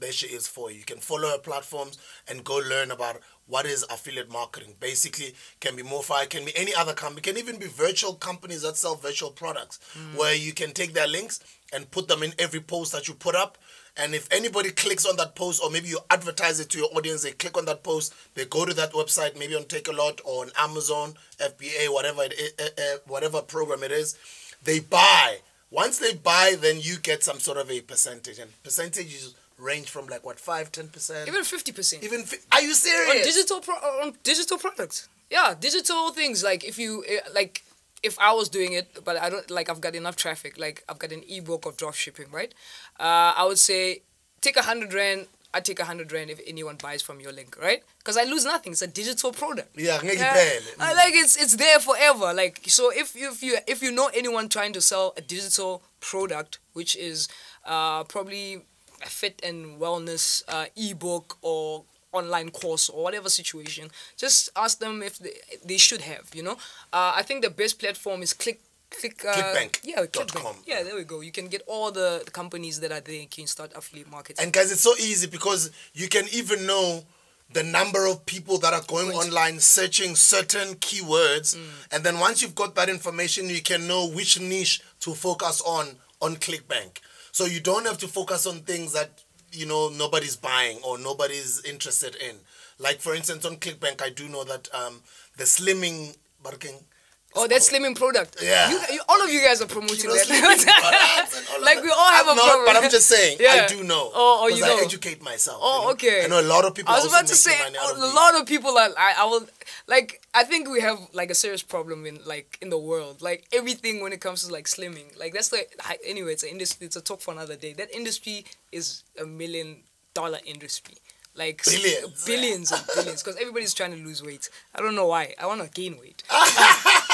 There she is for you. You can follow her platforms and go learn about what is affiliate marketing. Basically, can be Mofi, can be any other company, can even be virtual companies that sell virtual products, hmm. where you can take their links and put them in every post that you put up. And if anybody clicks on that post, or maybe you advertise it to your audience, they click on that post, they go to that website, maybe on Takealot or on Amazon, FBA, whatever it is, uh, uh, whatever program it is, they buy. Once they buy, then you get some sort of a percentage, and percentages range from like what five, ten percent,
even 50 percent
even. fi- Are you
on
serious?
digital pro- on digital products. Yeah, digital things like if you eh, like if I was doing it, but I don't like I've got enough traffic, like I've got an ebook of drop shipping, right? Uh, I would say take a hundred rand. I take a hundred rand if anyone buys from your link, right? Because I lose nothing. It's a digital product.
Yeah,
Yeah. I like it's it's there forever. Like so, if you if you if you know anyone trying to sell a digital product, which is uh, probably a fit and wellness uh, ebook or online course or whatever situation, just ask them if they, they should have. You know, uh, I think the best platform is Click. Click, uh,
Clickbank
Yeah, Clickbank. Yeah, there we go. You can get all the, the companies that are there. You can start affiliate marketing.
And guys, it's so easy because you can even know the number of people that are going
Going
online searching certain keywords.
Mm.
And then once you've got that information, you can know which niche to focus on on ClickBank. So you don't have to focus on things that you know nobody's buying or nobody's interested in. Like for instance, on ClickBank, I do know that um, the slimming barking.
Oh, that slimming product.
Yeah.
You, you, all of you guys are promoting
You know,
that. like we all have
I'm
a
not,
problem.
But I'm just saying,
yeah.
I do know.
Oh, oh, you
'cause I educate myself.
Oh,
you know.
okay.
I know a lot of people.
I was about to say a lot of people are. I, I will like. I think we have like a serious problem in like in the world. Like everything when it comes to like slimming. Like that's the anyway. It's an industry. It's a talk for another day. That industry is a million dollar industry. Like
Billions.
billions and billions. Because everybody's trying to lose weight. I don't know why. I want to gain weight.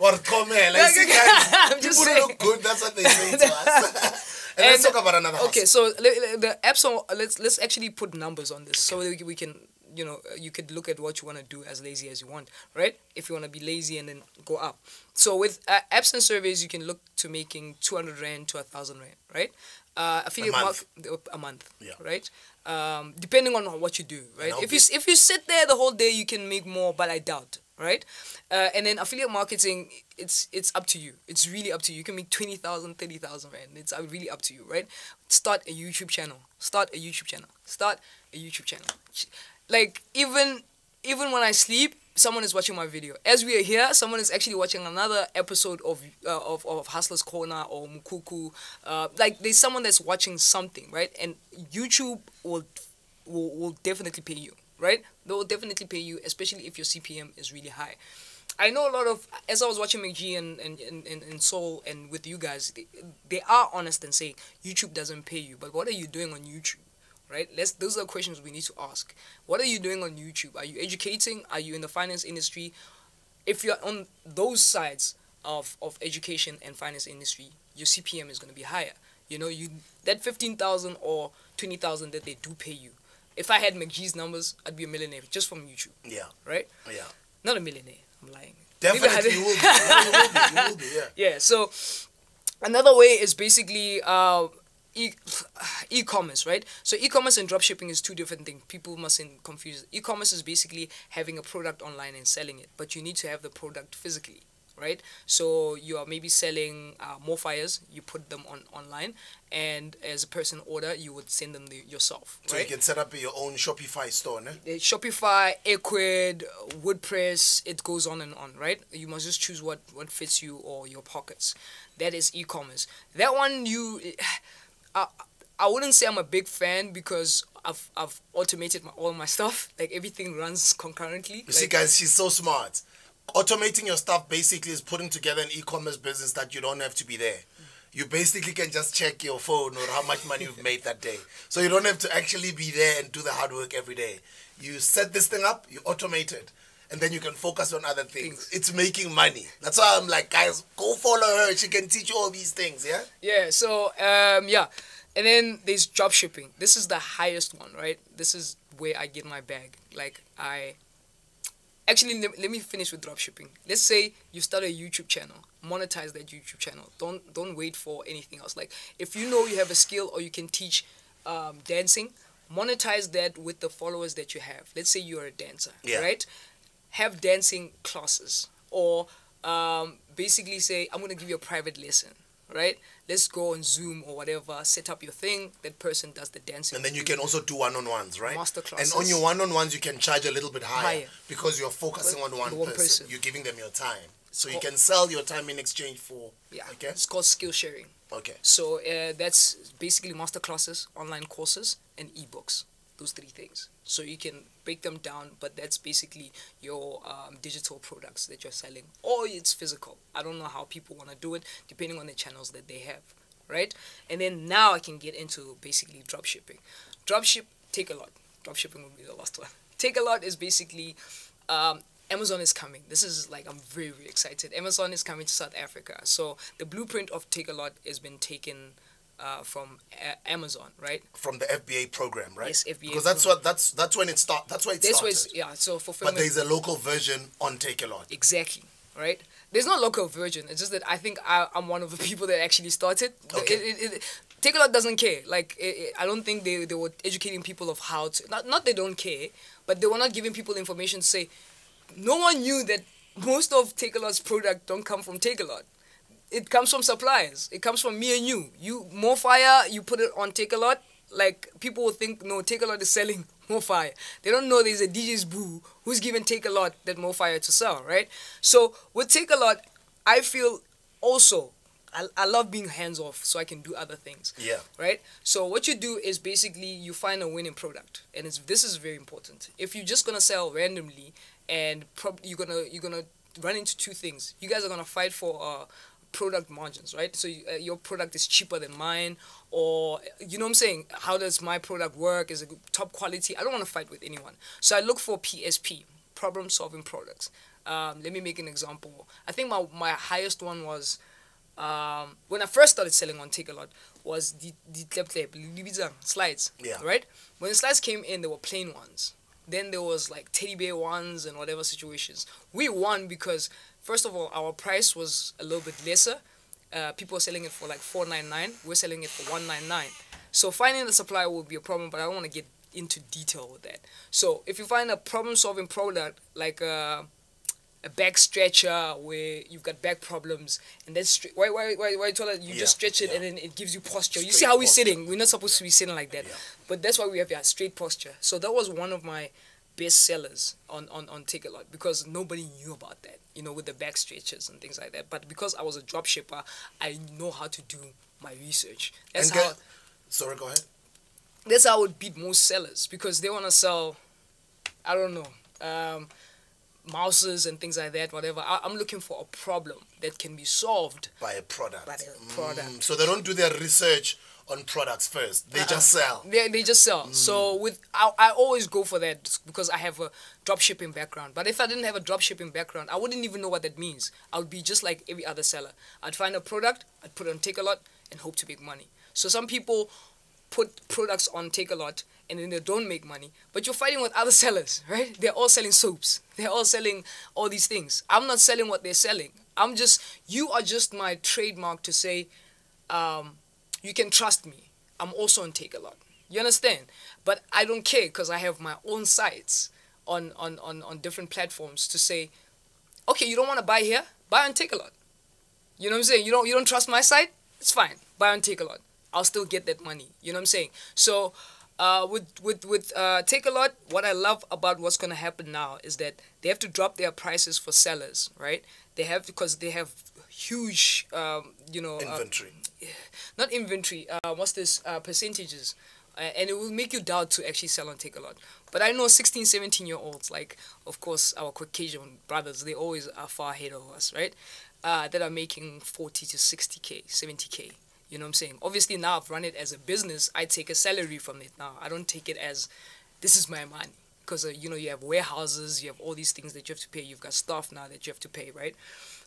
Or come here, like,
Like,
see, guys,
I'm
people
saying.
look good. That's what they say to us. and, let's talk about another house.
Okay, so le- le- the apps are, let's let's actually put numbers on this so we can you know uh, you could look at what you want to do as lazy as you want, right? If you want to be lazy and then go up. So with uh, apps and surveys, you can look to making two hundred rand to a thousand rand, right? Uh, affiliate
month.
mark a month,
Yeah.
right? Um, depending on what you do, right? If you if you sit there the whole day, you can make more, but I doubt, right? Uh, and then affiliate marketing, it's it's up to you. It's really up to you. You can make 20,000, 30,000 rand. It's uh, really up to you, right? Start a YouTube channel. Start a YouTube channel. Start a YouTube channel. Like even even when I sleep, someone is watching my video. As we are here, someone is actually watching another episode of uh, of of Hustlers Corner or Mukuku. Uh, like there's someone that's watching something, right? And YouTube will will, will definitely pay you, right? They will definitely pay you, especially if your CPM is really high. I know a lot of, as I was watching MacG and, and, and, and, and Sol and with you guys, they, they are honest and saying YouTube doesn't pay you, but what are you doing on YouTube? Right? Let's, those are questions we need to ask. What are you doing on YouTube? Are you educating? Are you in the finance industry? If you're on those sides of, of education and finance industry, your CPM is going to be higher. You know, you that 15,000 or 20,000 that they do pay you. If I had MacG's numbers, I'd be a millionaire just from YouTube,
Yeah,
right?
yeah.
Not a millionaire. I'm lying. Maybe I had-
Definitely, you will be. You will be. You will be. Yeah.
yeah. So another way is basically uh, e- e-commerce, right? So e-commerce and dropshipping is two different things. People mustn't confuse. E-commerce is basically having a product online and selling it, but you need to have the product physically, right? So you are maybe selling uh, MoFayas. You put them on online, and as a person order, you would send them the, yourself,
So
right?
you can set up your own Shopify store, ne?
Uh, Shopify, Ecwid, WordPress, it goes on and on, right? You must just choose what, what fits you or your pockets. That is e-commerce. That one you, I, I wouldn't say I'm a big fan because I've I've automated my, all my stuff. Like everything runs concurrently.
You see, guys, she's so smart. Automating your stuff basically is putting together an e-commerce business that you don't have to be there. You basically can just check your phone or how much money you've made that day. So you don't have to actually be there and do the hard work every day. You set this thing up, you automate it, and then you can focus on other things.
Things.
It's making money. That's why I'm like, guys, go follow her. She can teach you all these things, yeah?
Yeah, so um yeah. And then there's drop shipping. This is the highest one, right? This is where I get my bag. Like I actually let, let me finish with drop shipping. Let's say you start a YouTube channel. Monetize that YouTube channel. Don't don't wait for anything else. Like if you know you have a skill or you can teach um, dancing, monetize that with the followers that you have. Let's say you're a dancer,
Yeah.
right? Have dancing classes or um, basically say I'm gonna give you a private lesson, right? Let's go on Zoom or whatever. Set up your thing. That person does the dancing.
And then you can also do one-on-ones, right?
Master
And on your one-on-ones, you can charge a little bit higher,
Higher.
because you're focusing on one,
one
person.
person.
You're giving them your time, so you can sell your time in exchange for.
yeah,
Okay.
it's called skill sharing.
Okay.
So uh, that's basically master classes, online courses, and ebooks. Those three things. So you can break them down, but that's basically your um, digital products that you're selling, or it's physical. I don't know how people want to do it, depending on the channels that they have, right? And then now I can get into basically drop shipping. Drop ship, Takealot. Drop shipping will be the last one. Takealot is basically um, Amazon is coming. This is like I'm very very excited. Amazon is coming to South Africa. So the blueprint of Takealot has been taken uh, from a- Amazon, right?
From the FBA program, right?
Yes, FBA
Because that's what that's that's when it start. That's why it
This
started.
was yeah. So fulfillment.
but there's a local version on Takealot.
Exactly. Right. There's no local version. It's just that I think I, I'm one of the people that actually started.
Okay.
It, it, it, Takealot doesn't care. Like I don't think they, they were educating people of how to. Not not they don't care, but they were not giving people information to say. No one knew that most of Takealot's product don't come from Takealot. It comes from suppliers. It comes from me and you. You MoFaya. You put it on Takealot. Like people will think no, Takealot is selling MoFaya. They don't know there's a DJ Sbu who's given Takealot that MoFaya to sell, right? So with Takealot, I feel also I, I love being hands off so I can do other things.
Yeah.
Right. So what you do is basically you find a winning product, and it's this is very important. If you're just gonna sell randomly, and prob- you're gonna you're gonna run into two things. You guys are gonna fight for uh, product margins, right? So you, uh, your product is cheaper than mine, or you know what I'm saying? How does my product work? Is it top quality? I don't want to fight with anyone. So I look for PSP, problem solving products. Um, let me make an example. I think my my highest one was um, when I first started selling on Takealot was the the klep, libizang, slides.
Yeah.
Right? When the slides came in, they were plain ones. Then there was like teddy bear ones and whatever situations. We won because first of all our price was a little bit lesser. Uh, people are selling it for like four nine nine. We're selling it for one nine nine. So finding the supplier will be a problem, but I don't want to get into detail with that. So if you find a problem solving product like uh, a back stretcher where you've got back problems and then stre- why why why why told you
Yeah,
just stretch it
yeah.
and then it gives you posture. you see how we're sitting? We're not supposed to be sitting like that.
Yeah.
But that's why we have yeah, straight posture. So that was one of my best sellers on, on, on Takealot because nobody knew about that, you know, with the back stretches and things like that. But because I was a drop shipper, I know how to do my research. That's
and
how
get, sorry, go ahead.
that's how I would beat most sellers because they want to sell, I don't know, um, mouses and things like that, whatever. I, I'm looking for a problem that can be solved.
By a product.
By a product.
Mm, so they don't do their research on products first. They just sell.
They, they just sell. So with I, I always go for that because I have a drop shipping background. But if I didn't have a drop shipping background, I wouldn't even know what that means. I would be just like every other seller. I'd find a product, I'd put it on Takealot, and hope to make money. So some people put products on Takealot and then they don't make money. But you're fighting with other sellers, right? They're all selling soaps. They're all selling all these things. I'm not selling what they're selling. I'm just you are just my trademark to say, um, you can trust me. I'm also on Takealot. You understand? But I don't care because I have my own sites on, on, on, on different platforms to say, okay, you don't want to buy here, buy on Takealot. You know what I'm saying? You don't you don't trust my site? It's fine. Buy on Takealot. I'll still get that money. You know what I'm saying? So uh, with with with uh, Takealot, what I love about what's gonna happen now is that they have to drop their prices for sellers, right? They have because they have huge, um, you know, uh,
Inventory.
not inventory. Uh, what's this? Uh, percentages. Uh, and it will make you doubt to actually sell on Takealot. But I know 16, 17 year olds, like, of course, our Caucasian brothers, they always are far ahead of us, right? Uh, that are making 40 to 60K, 70K. You know what I'm saying? Obviously, now I've run it as a business. I take a salary from it now. I don't take it as this is my money. Because, uh, you know, you have warehouses, you have all these things that you have to pay. You've got staff now that you have to pay, right?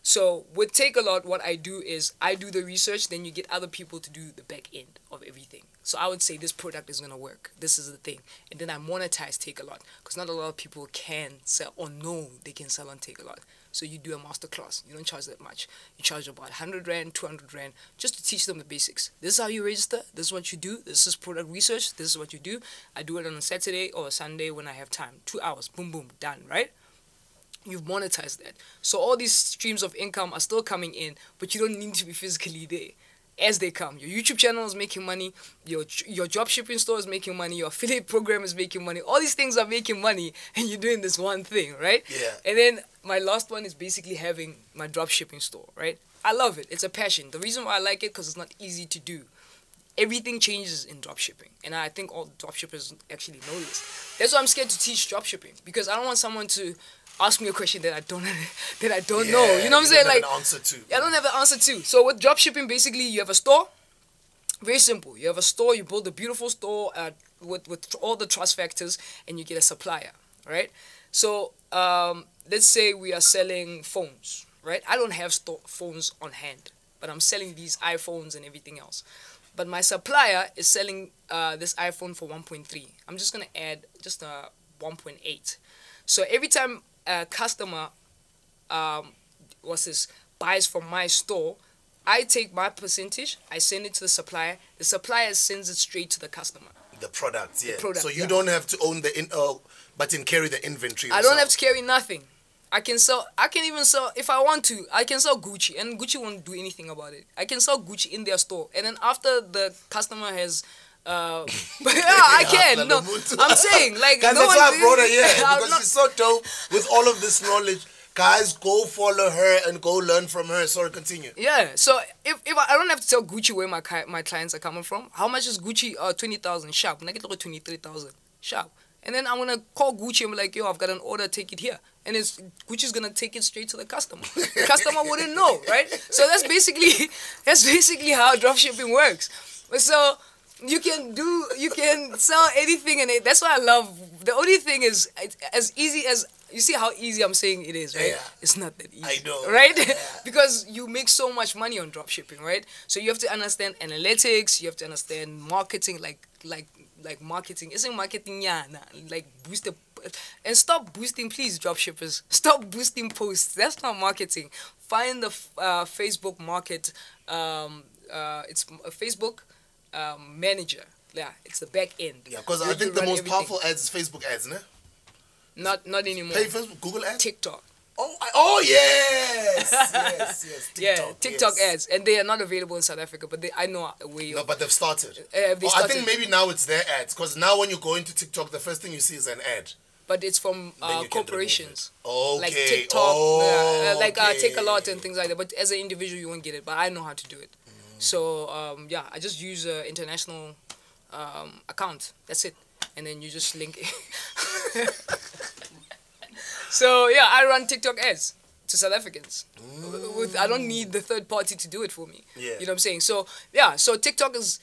So with Takealot, what I do is I do the research, then you get other people to do the back end of everything. So I would say this product is gonna work. This is the thing, and then I monetize Takealot because not a lot of people can sell or know they can sell on Takealot. So you do a master class. You don't charge that much. You charge about 100 rand, 200 rand, just to teach them the basics. This is how you register. This is what you do. This is product research. This is what you do. I do it on a Saturday or a Sunday when I have time. Two hours. Boom, boom, done. Right? You've monetized that. So all these streams of income are still coming in, but you don't need to be physically there. As they come, your YouTube channel is making money, your your drop shipping store is making money, your affiliate program is making money. All these things are making money, and you're doing this one thing, right?
Yeah.
And then my last one is basically having my drop shipping store, right? I love it. It's a passion. The reason why I like it because it's not easy to do. Everything changes in drop shipping, and I think all drop shippers actually know this. That's why I'm scared to teach drop shipping because I don't want someone to ask me a question that I don't that I don't know. You know what I'm saying? Like
an answer to.
I don't have an answer to. So with drop shipping, basically you have a store. Very simple. You have a store. You build a beautiful store uh, with with all the trust factors, and you get a supplier, right? So um, let's say we are selling phones, right? I don't have phones on hand, but I'm selling these iPhones and everything else. but my supplier is selling uh, this iPhone for 1.3. I'm just gonna add just a 1.8. So every time a customer um, what's this buys from my store, I take my percentage, I send it to the supplier. The supplier sends it straight to the customer.
The products, yeah.
product,
so you
yeah.
don't have to own the in, uh, but in carry the inventory.
I don't have to carry nothing. I can sell. I can even sell if I want to. I can sell Gucci, and Gucci won't do anything about it. I can sell Gucci in their store, and then after the customer has. Uh, yeah, I can. No. I'm saying like no
that's
one-
why I brought her here because
not-
she's so dope with all of this knowledge. Guys, go follow her and go learn from her. Sorry, continue.
Yeah, so if, if I, I don't have to tell Gucci where my my clients are coming from, how much is Gucci? Uh, twenty thousand sharp. And I get like twenty three thousand sharp, and then I'm gonna call Gucci and be like, yo, I've got an order, take it here, and it's Gucci's gonna take it straight to the customer. The customer wouldn't know, right? So that's basically that's basically how dropshipping works. So you can do you can sell anything and it, that's what I love. The only thing is it's as easy as you see how easy I'm saying it is, right?
Yeah.
It's not that easy.
I know.
Right? because you make so much money on dropshipping, right? So you have to understand analytics, you have to understand marketing, like like like marketing. Isn't marketing yeah, nah, like boost the and stop boosting, please, dropshippers. Stop boosting posts. That's not marketing. Find the uh, Facebook market. Um, uh, it's a Facebook um, manager. Yeah, it's the back end.
Yeah, because I
You have to
think the most
everything.
powerful ads is Facebook ads, ne?
Not not anymore.
Pay Facebook, Google ads.
TikTok.
Oh, I, oh yes, yes, yes.
yeah,
TikTok,
TikTok
yes.
ads, and they are not available in South Africa. But they, I know a way.
No, but they've started.
Uh, they
Oh, I think maybe now it's their ads because now when you go into TikTok, the first thing you see is an ad.
but it's from uh, corporations.
Okay.
Like TikTok, uh, like uh, take a lot and things like that. But as an individual, you won't get it. But I know how to do it.
Mm.
So um, yeah, I just use an international um, account. That's it, and then you just link it. so yeah, I run TikTok ads to South Africans. With I don't need the third party to do it for me.
Yeah.
You know what I'm saying? So yeah, so TikTok is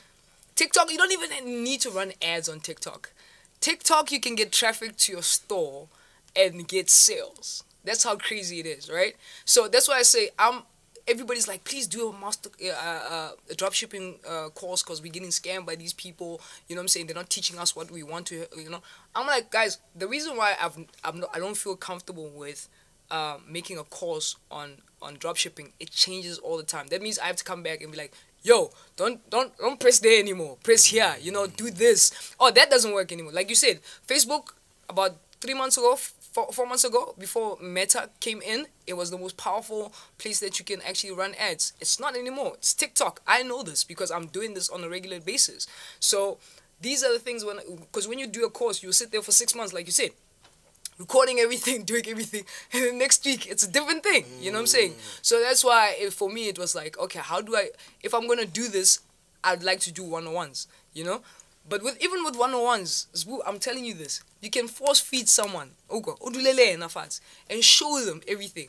TikTok. You don't even need to run ads on TikTok. TikTok, you can get traffic to your store and get sales. That's how crazy it is, right? So that's why I say I'm. Everybody's like, please do a master, uh, uh, a dropshipping uh, course because we're getting scammed by these people. You know what I'm saying? They're not teaching us what we want to. You know, I'm like, guys, the reason why I've I'm not, I don't feel comfortable with uh, making a course on on dropshipping, it changes all the time. That means I have to come back and be like, yo, don't don't don't press there anymore. Press here. You know, do this. Oh, that doesn't work anymore. Like you said, Facebook about three months ago, four, four months ago, before Meta came in, it was the most powerful place that you can actually run ads. It's not anymore. It's TikTok. I know this because I'm doing this on a regular basis. So these are the things when because when you do a course, you sit there for six months, like you said recording everything, doing everything, and then next week it's a different thing. You know what I'm saying? Mm. So that's why it, for me it was like, okay, how do I? If I'm gonna do this, I'd like to do one-on-ones. You know, but with even with one-on-ones, I'm telling you this, you can force feed someone, okay, udulele nafas, and show them everything.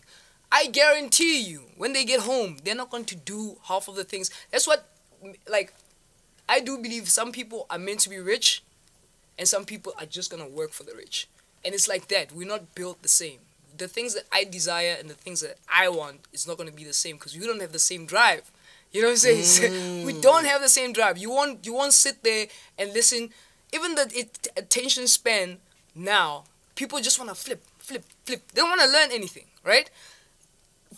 I guarantee you, when they get home, they're not going to do half of the things. That's what, like, I do believe some people are meant to be rich, and some people are just gonna work for the rich. And it's like that. We're not built the same. The things that I desire and the things that I want is not gonna be the same because we don't have the same drive. You know what I'm saying? we don't mm. have the same drive. You won't you won't sit there and listen. Even the it, attention span now, people just wanna flip, flip, flip. They don't wanna learn anything, right?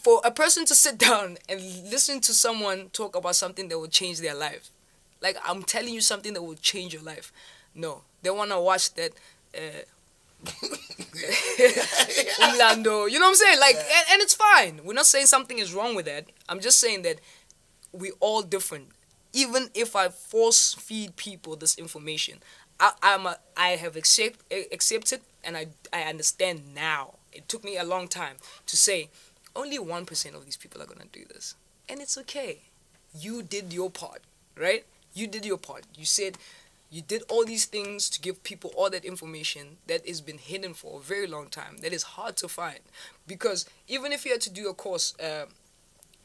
For a person to sit down and listen to someone talk about something that will change their life, like I'm telling you something that will change your life. No, they wanna watch that. Uh, Umlando, you know what I'm saying? Like, and, and it's fine. We're not saying something is wrong with that. I'm just saying that we all different. Even if I force feed people this information, I, I'm a, I have accept, accepted and I, I understand now. It took me a long time to say only 1% of these people are going to do this. And it's okay. You did your part, right? You did your part. You said you did all these things to give people all that information that has been hidden for a very long time. That is hard to find. Because even if you had to do a course, uh,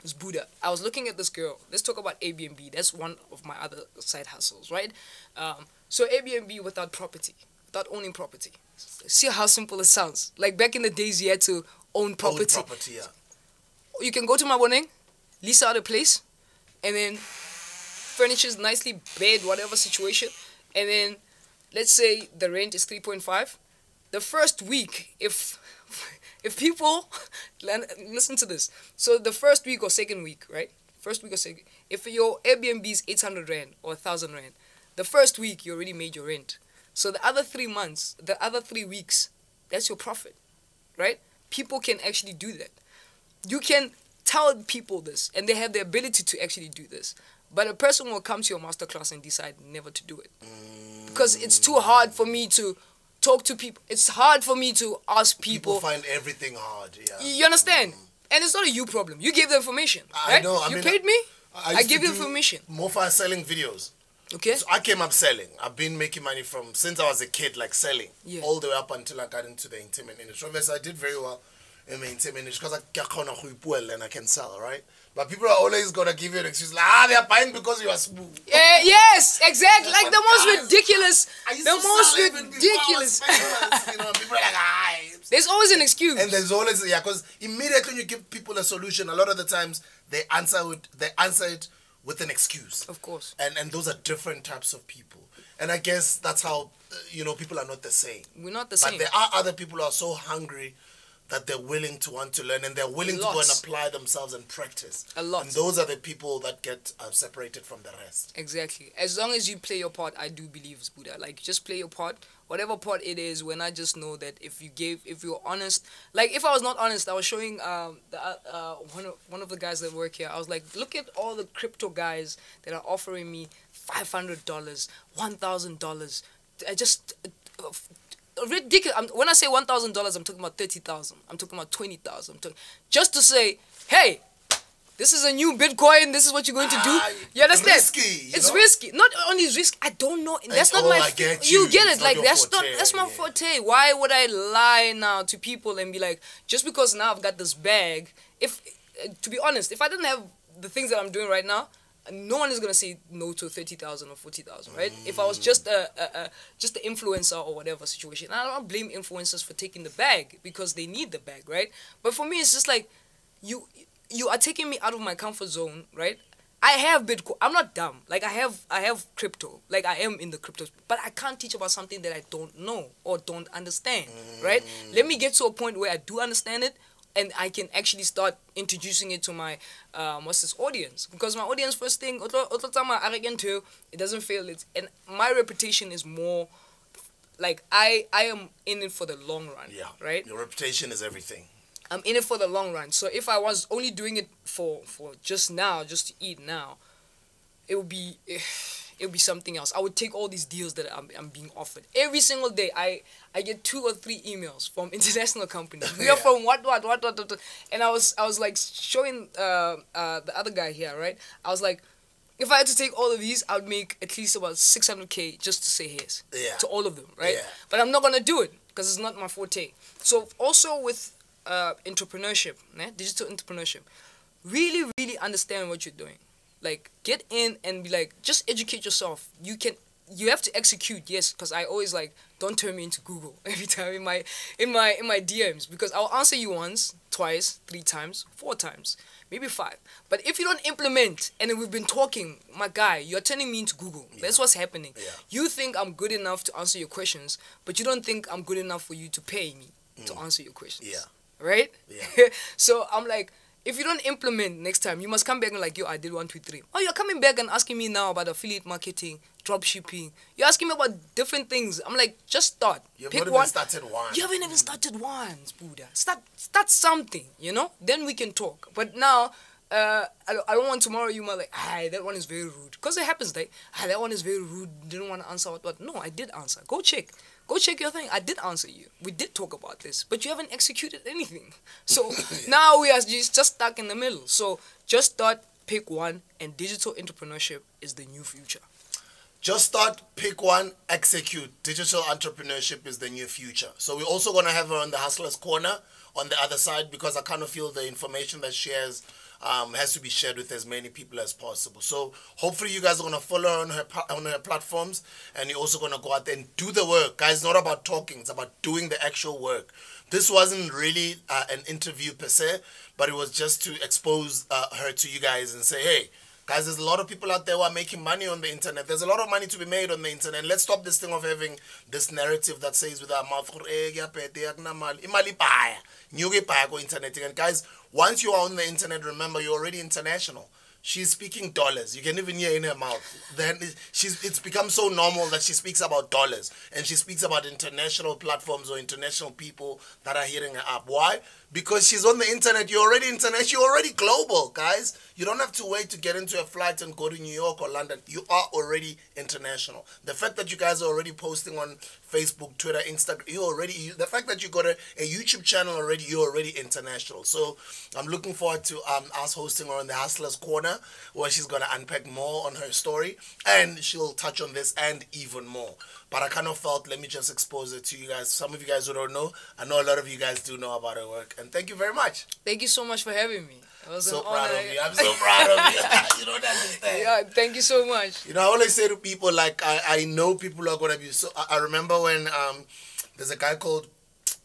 was Buddha. I was looking at this girl. Let's talk about Airbnb. That's one of my other side hustles, right? Um, so Airbnb without property, without owning property. See how simple it sounds. Like back in the days, you had to own property.
Own property, yeah.
You can go to my Maboneng, lease out a place, and then furnishes nicely, bed, whatever situation, and then let's say the rent is three point five. The first week, if if people listen to this, so the first week or second week, right? First week or second, if your Airbnb is eight hundred rand or thousand rand, the first week you already made your rent. So the other three months, the other three weeks, that's your profit, right? People can actually do that. You can tell people this, and they have the ability to actually do this. But a person will come to your masterclass and decide never to do it because it's too hard for me to talk to people. It's hard for me to ask people.
People find everything hard. Yeah.
you understand? Mm. And it's not a you problem. You gave the information.
I
right?
know, I
you
mean,
paid me. I, give
to
you information.
Mofa selling videos.
Okay.
So I came up selling. I've been making money from since I was a kid, like selling,
Yeah.
all the way up until I got into the entertainment industry. Obviously, I did very well in the entertainment industry because I can well and I can sell, right? But people are always gonna give you an excuse like, ah, they're buying because you are smooth.
Yeah, yes, exactly. Like the most
Guys,
ridiculous. The most
sell even I was
ridiculous.
you know, people are like, ah.
There's always an excuse.
And there's always yeah, because immediately when you give people a solution, a lot of the times they answer with they answer it with an excuse.
of course.
and and those are different types of people and i guess that's how uh, you know people are not the same
We're not the same.
but there are other people who are so hungry that they're willing to want to learn and they're willing to go and apply themselves and practice
A lot.
and those are the people that get uh, separated from the rest
Exactly. As long as you play your part, I do believe it's Buddha. Like just play your part, whatever part it is. When I just know that if you gave, if you're honest, like if I was not honest, I was showing um the, uh, uh one of one of the guys that work here. I was like, look at all the crypto guys that are offering me five hundred dollars, one thousand dollars. I just. Uh, ridiculous. I'm, when I say one thousand dollars, I'm talking about thirty thousand. I'm talking about twenty thousand. Just to say, hey, this is a new Bitcoin. This is what you're going to do.
Ah,
You understand?
risky, you
it's
know?
risky. Not only is risky. I don't know. That's not
oh,
my.
Get
you
you.
get
It's
it. Like that's
forte,
not. That's my
yeah.
forte. Why would I lie now to people and be like, just because now I've got this bag? If, uh, to be honest, if I didn't have the things that I'm doing right now, no one is gonna say no to thirty thousand or forty thousand, right? If I was just a, a, a just an influencer or whatever situation, I don't blame influencers for taking the bag because they need the bag, right? But for me, it's just like you you are taking me out of my comfort zone, right? I have Bitcoin. I'm not dumb. Like I have I have crypto. Like I am in the crypto, but I can't teach about something that I don't know or don't understand, right? Let me get to a point where I do understand it and I can actually start introducing it to my um, what's this audience. Because my audience first thing otlo- otlo tsamaya a reke ntho, it doesn't fail. It and my reputation is more like I I am in it for the long run
yeah.
right?
Your reputation is everything.
I'm in it for the long run. So if I was only doing it for for just now, just to eat now, it would be it would be something else. I would take all these deals that I'm, I'm being offered every single day. I I get two or three emails from international companies. We are
Yeah.
from what what what what, what, what. and I was I was like showing uh, uh the other guy here, right? I was like. If I had to take all of these, I would make at least about 600k just to say yes
Yeah.
to all of them, right?
Yeah.
But I'm not gonna do it because it's not my forte. So also with uh, entrepreneurship, né? digital entrepreneurship, really, really understand what you're doing. Like get in and be like, just educate yourself. You can, you have to execute. Yes, because I always like, don't turn me into Google every time in my, in my, in my DMs because I'll answer you once, twice, three times, four times, maybe five. But if you don't implement, and we've been talking, my guy, you're turning me into Google. That's what's happening.
Yeah.
You think I'm good enough to answer your questions, but you don't think I'm good enough for you to pay me to answer your questions.
Mm. Yeah.
Right?
Yeah.
so I'm like, if you don't implement next time, you must come back and like, yo, I did one, two, three. Oh, you're coming back and asking me now about affiliate marketing, drop shipping. You're asking me about different things. I'm like, just start. Pick
not even started one
You haven't even started once, Buddha. Start, start something, you know? Then we can talk. But now, uh, I, don't- I don't want tomorrow you might like, ah, that one is very rude. Because it happens, like, ah, that one is very rude. Didn't want to answer what, what. No, I did answer. Go check. Go check your thing. I did answer you. We did talk about this, but you haven't executed anything. So now we are just, just stuck in the middle. So just start, pick one, and digital entrepreneurship is the new future.
Just start, pick one, execute. Digital entrepreneurship is the new future. So we're also gonna have her on the Hustlers Corner on the other side because I kind of feel the information that she has um, has to be shared with as many people as possible. So hopefully you guys are gonna follow her on her on her platforms, and you're also gonna go out there and do the work, guys. It's not about talking; it's about doing the actual work. This wasn't really uh, an interview per se, but it was just to expose uh, her to you guys and say, hey Guys, there's a lot of people out there who are making money on the internet. There's a lot of money to be made on the internet. Let's stop this thing of having this narrative that says with our mouth, "Eh, kuyaphethe, akunamali." Imali ibhaya. Nyuke ibhaya ku-internet. And guys, once you are on the internet, remember you're already international. She's speaking dollars. You can even hear in her mouth. Then she's it's become so normal that she speaks about dollars and she speaks about international platforms or international people that are hearing her up. Why? Because she's on the internet. You're already international. You're already global, guys. You don't have to wait to get into a flight and go to New York or London. You are already international. The fact that you guys are already posting on Facebook, Twitter, Instagram, you already you, the fact that you got a, a YouTube channel already, you're already international. So I'm looking forward to um, us hosting her on the Hustlers Corner, where she's gonna unpack more on her story and she'll touch on this and even more. But I kind of felt let me just expose it to you guys. Some of you guys who don't know, I know a lot of you guys do know about her work, and thank you very much.
Thank you so much for having me. I was
So proud
honor.
of you. I'm so proud of you. you don't understand.
yeah, thank you so much.
You know, I always say to people like I, I know people are gonna be so. I, I remember when um, there's a guy called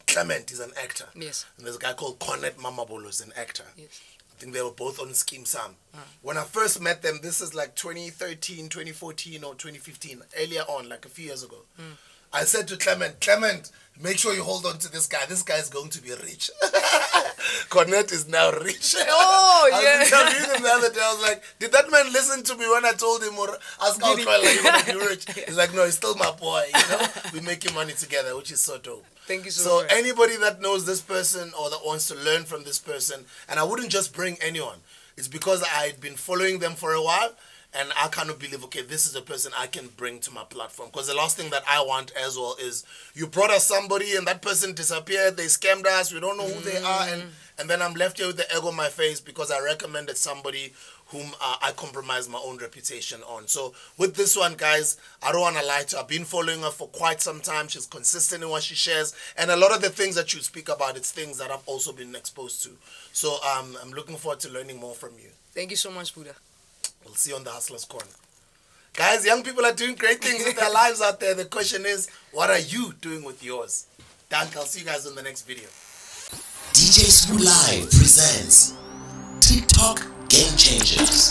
Clement. He's an actor.
Yes.
And there's a guy called Cornet Mamabolo, who's an actor.
Yes.
I think they were both on Skeem Saam.
Ah.
When I first met them, this is like 2013, 2014, or 2015, earlier on, like a few years ago.
Hmm.
I said to Clement, Clement, make sure you hold on to this guy. This guy is going to be rich. Cornet is now rich.
Oh,
I
yeah.
was interviewing him the other day. I was like, did that man listen to me when I told him or ask how like, you're going to be rich? He's like, no, he's still my boy. You know, we're making money together, which is so dope.
Thank you so,
So
much.
anybody that knows this person or that wants to learn from this person, and I wouldn't just bring anyone. It's because I'd been following them for a while, and I kind of believe, okay, this is a person I can bring to my platform. Because the last thing that I want as well is you brought us somebody and that person disappeared, they scammed us, we don't know who they are, and mm. and then I'm left here with the egg on my face because I recommended somebody whom uh, I compromised my own reputation on. So with this one, guys, I don't want to lie to you. I've been following her for quite some time. She's consistent in what she shares, and a lot of the things that you speak about, it's things that I've also been exposed to. So um, I'm looking forward to learning more from you.
Thank you so much, Buddha.
We'll see you on the Hustlers Corner. Guys, young people are doing great things with their lives out there. The question is, what are you doing with yours? Dank, I'll see you guys in the next video.
DJ Screw Live presents TikTok Game Changers.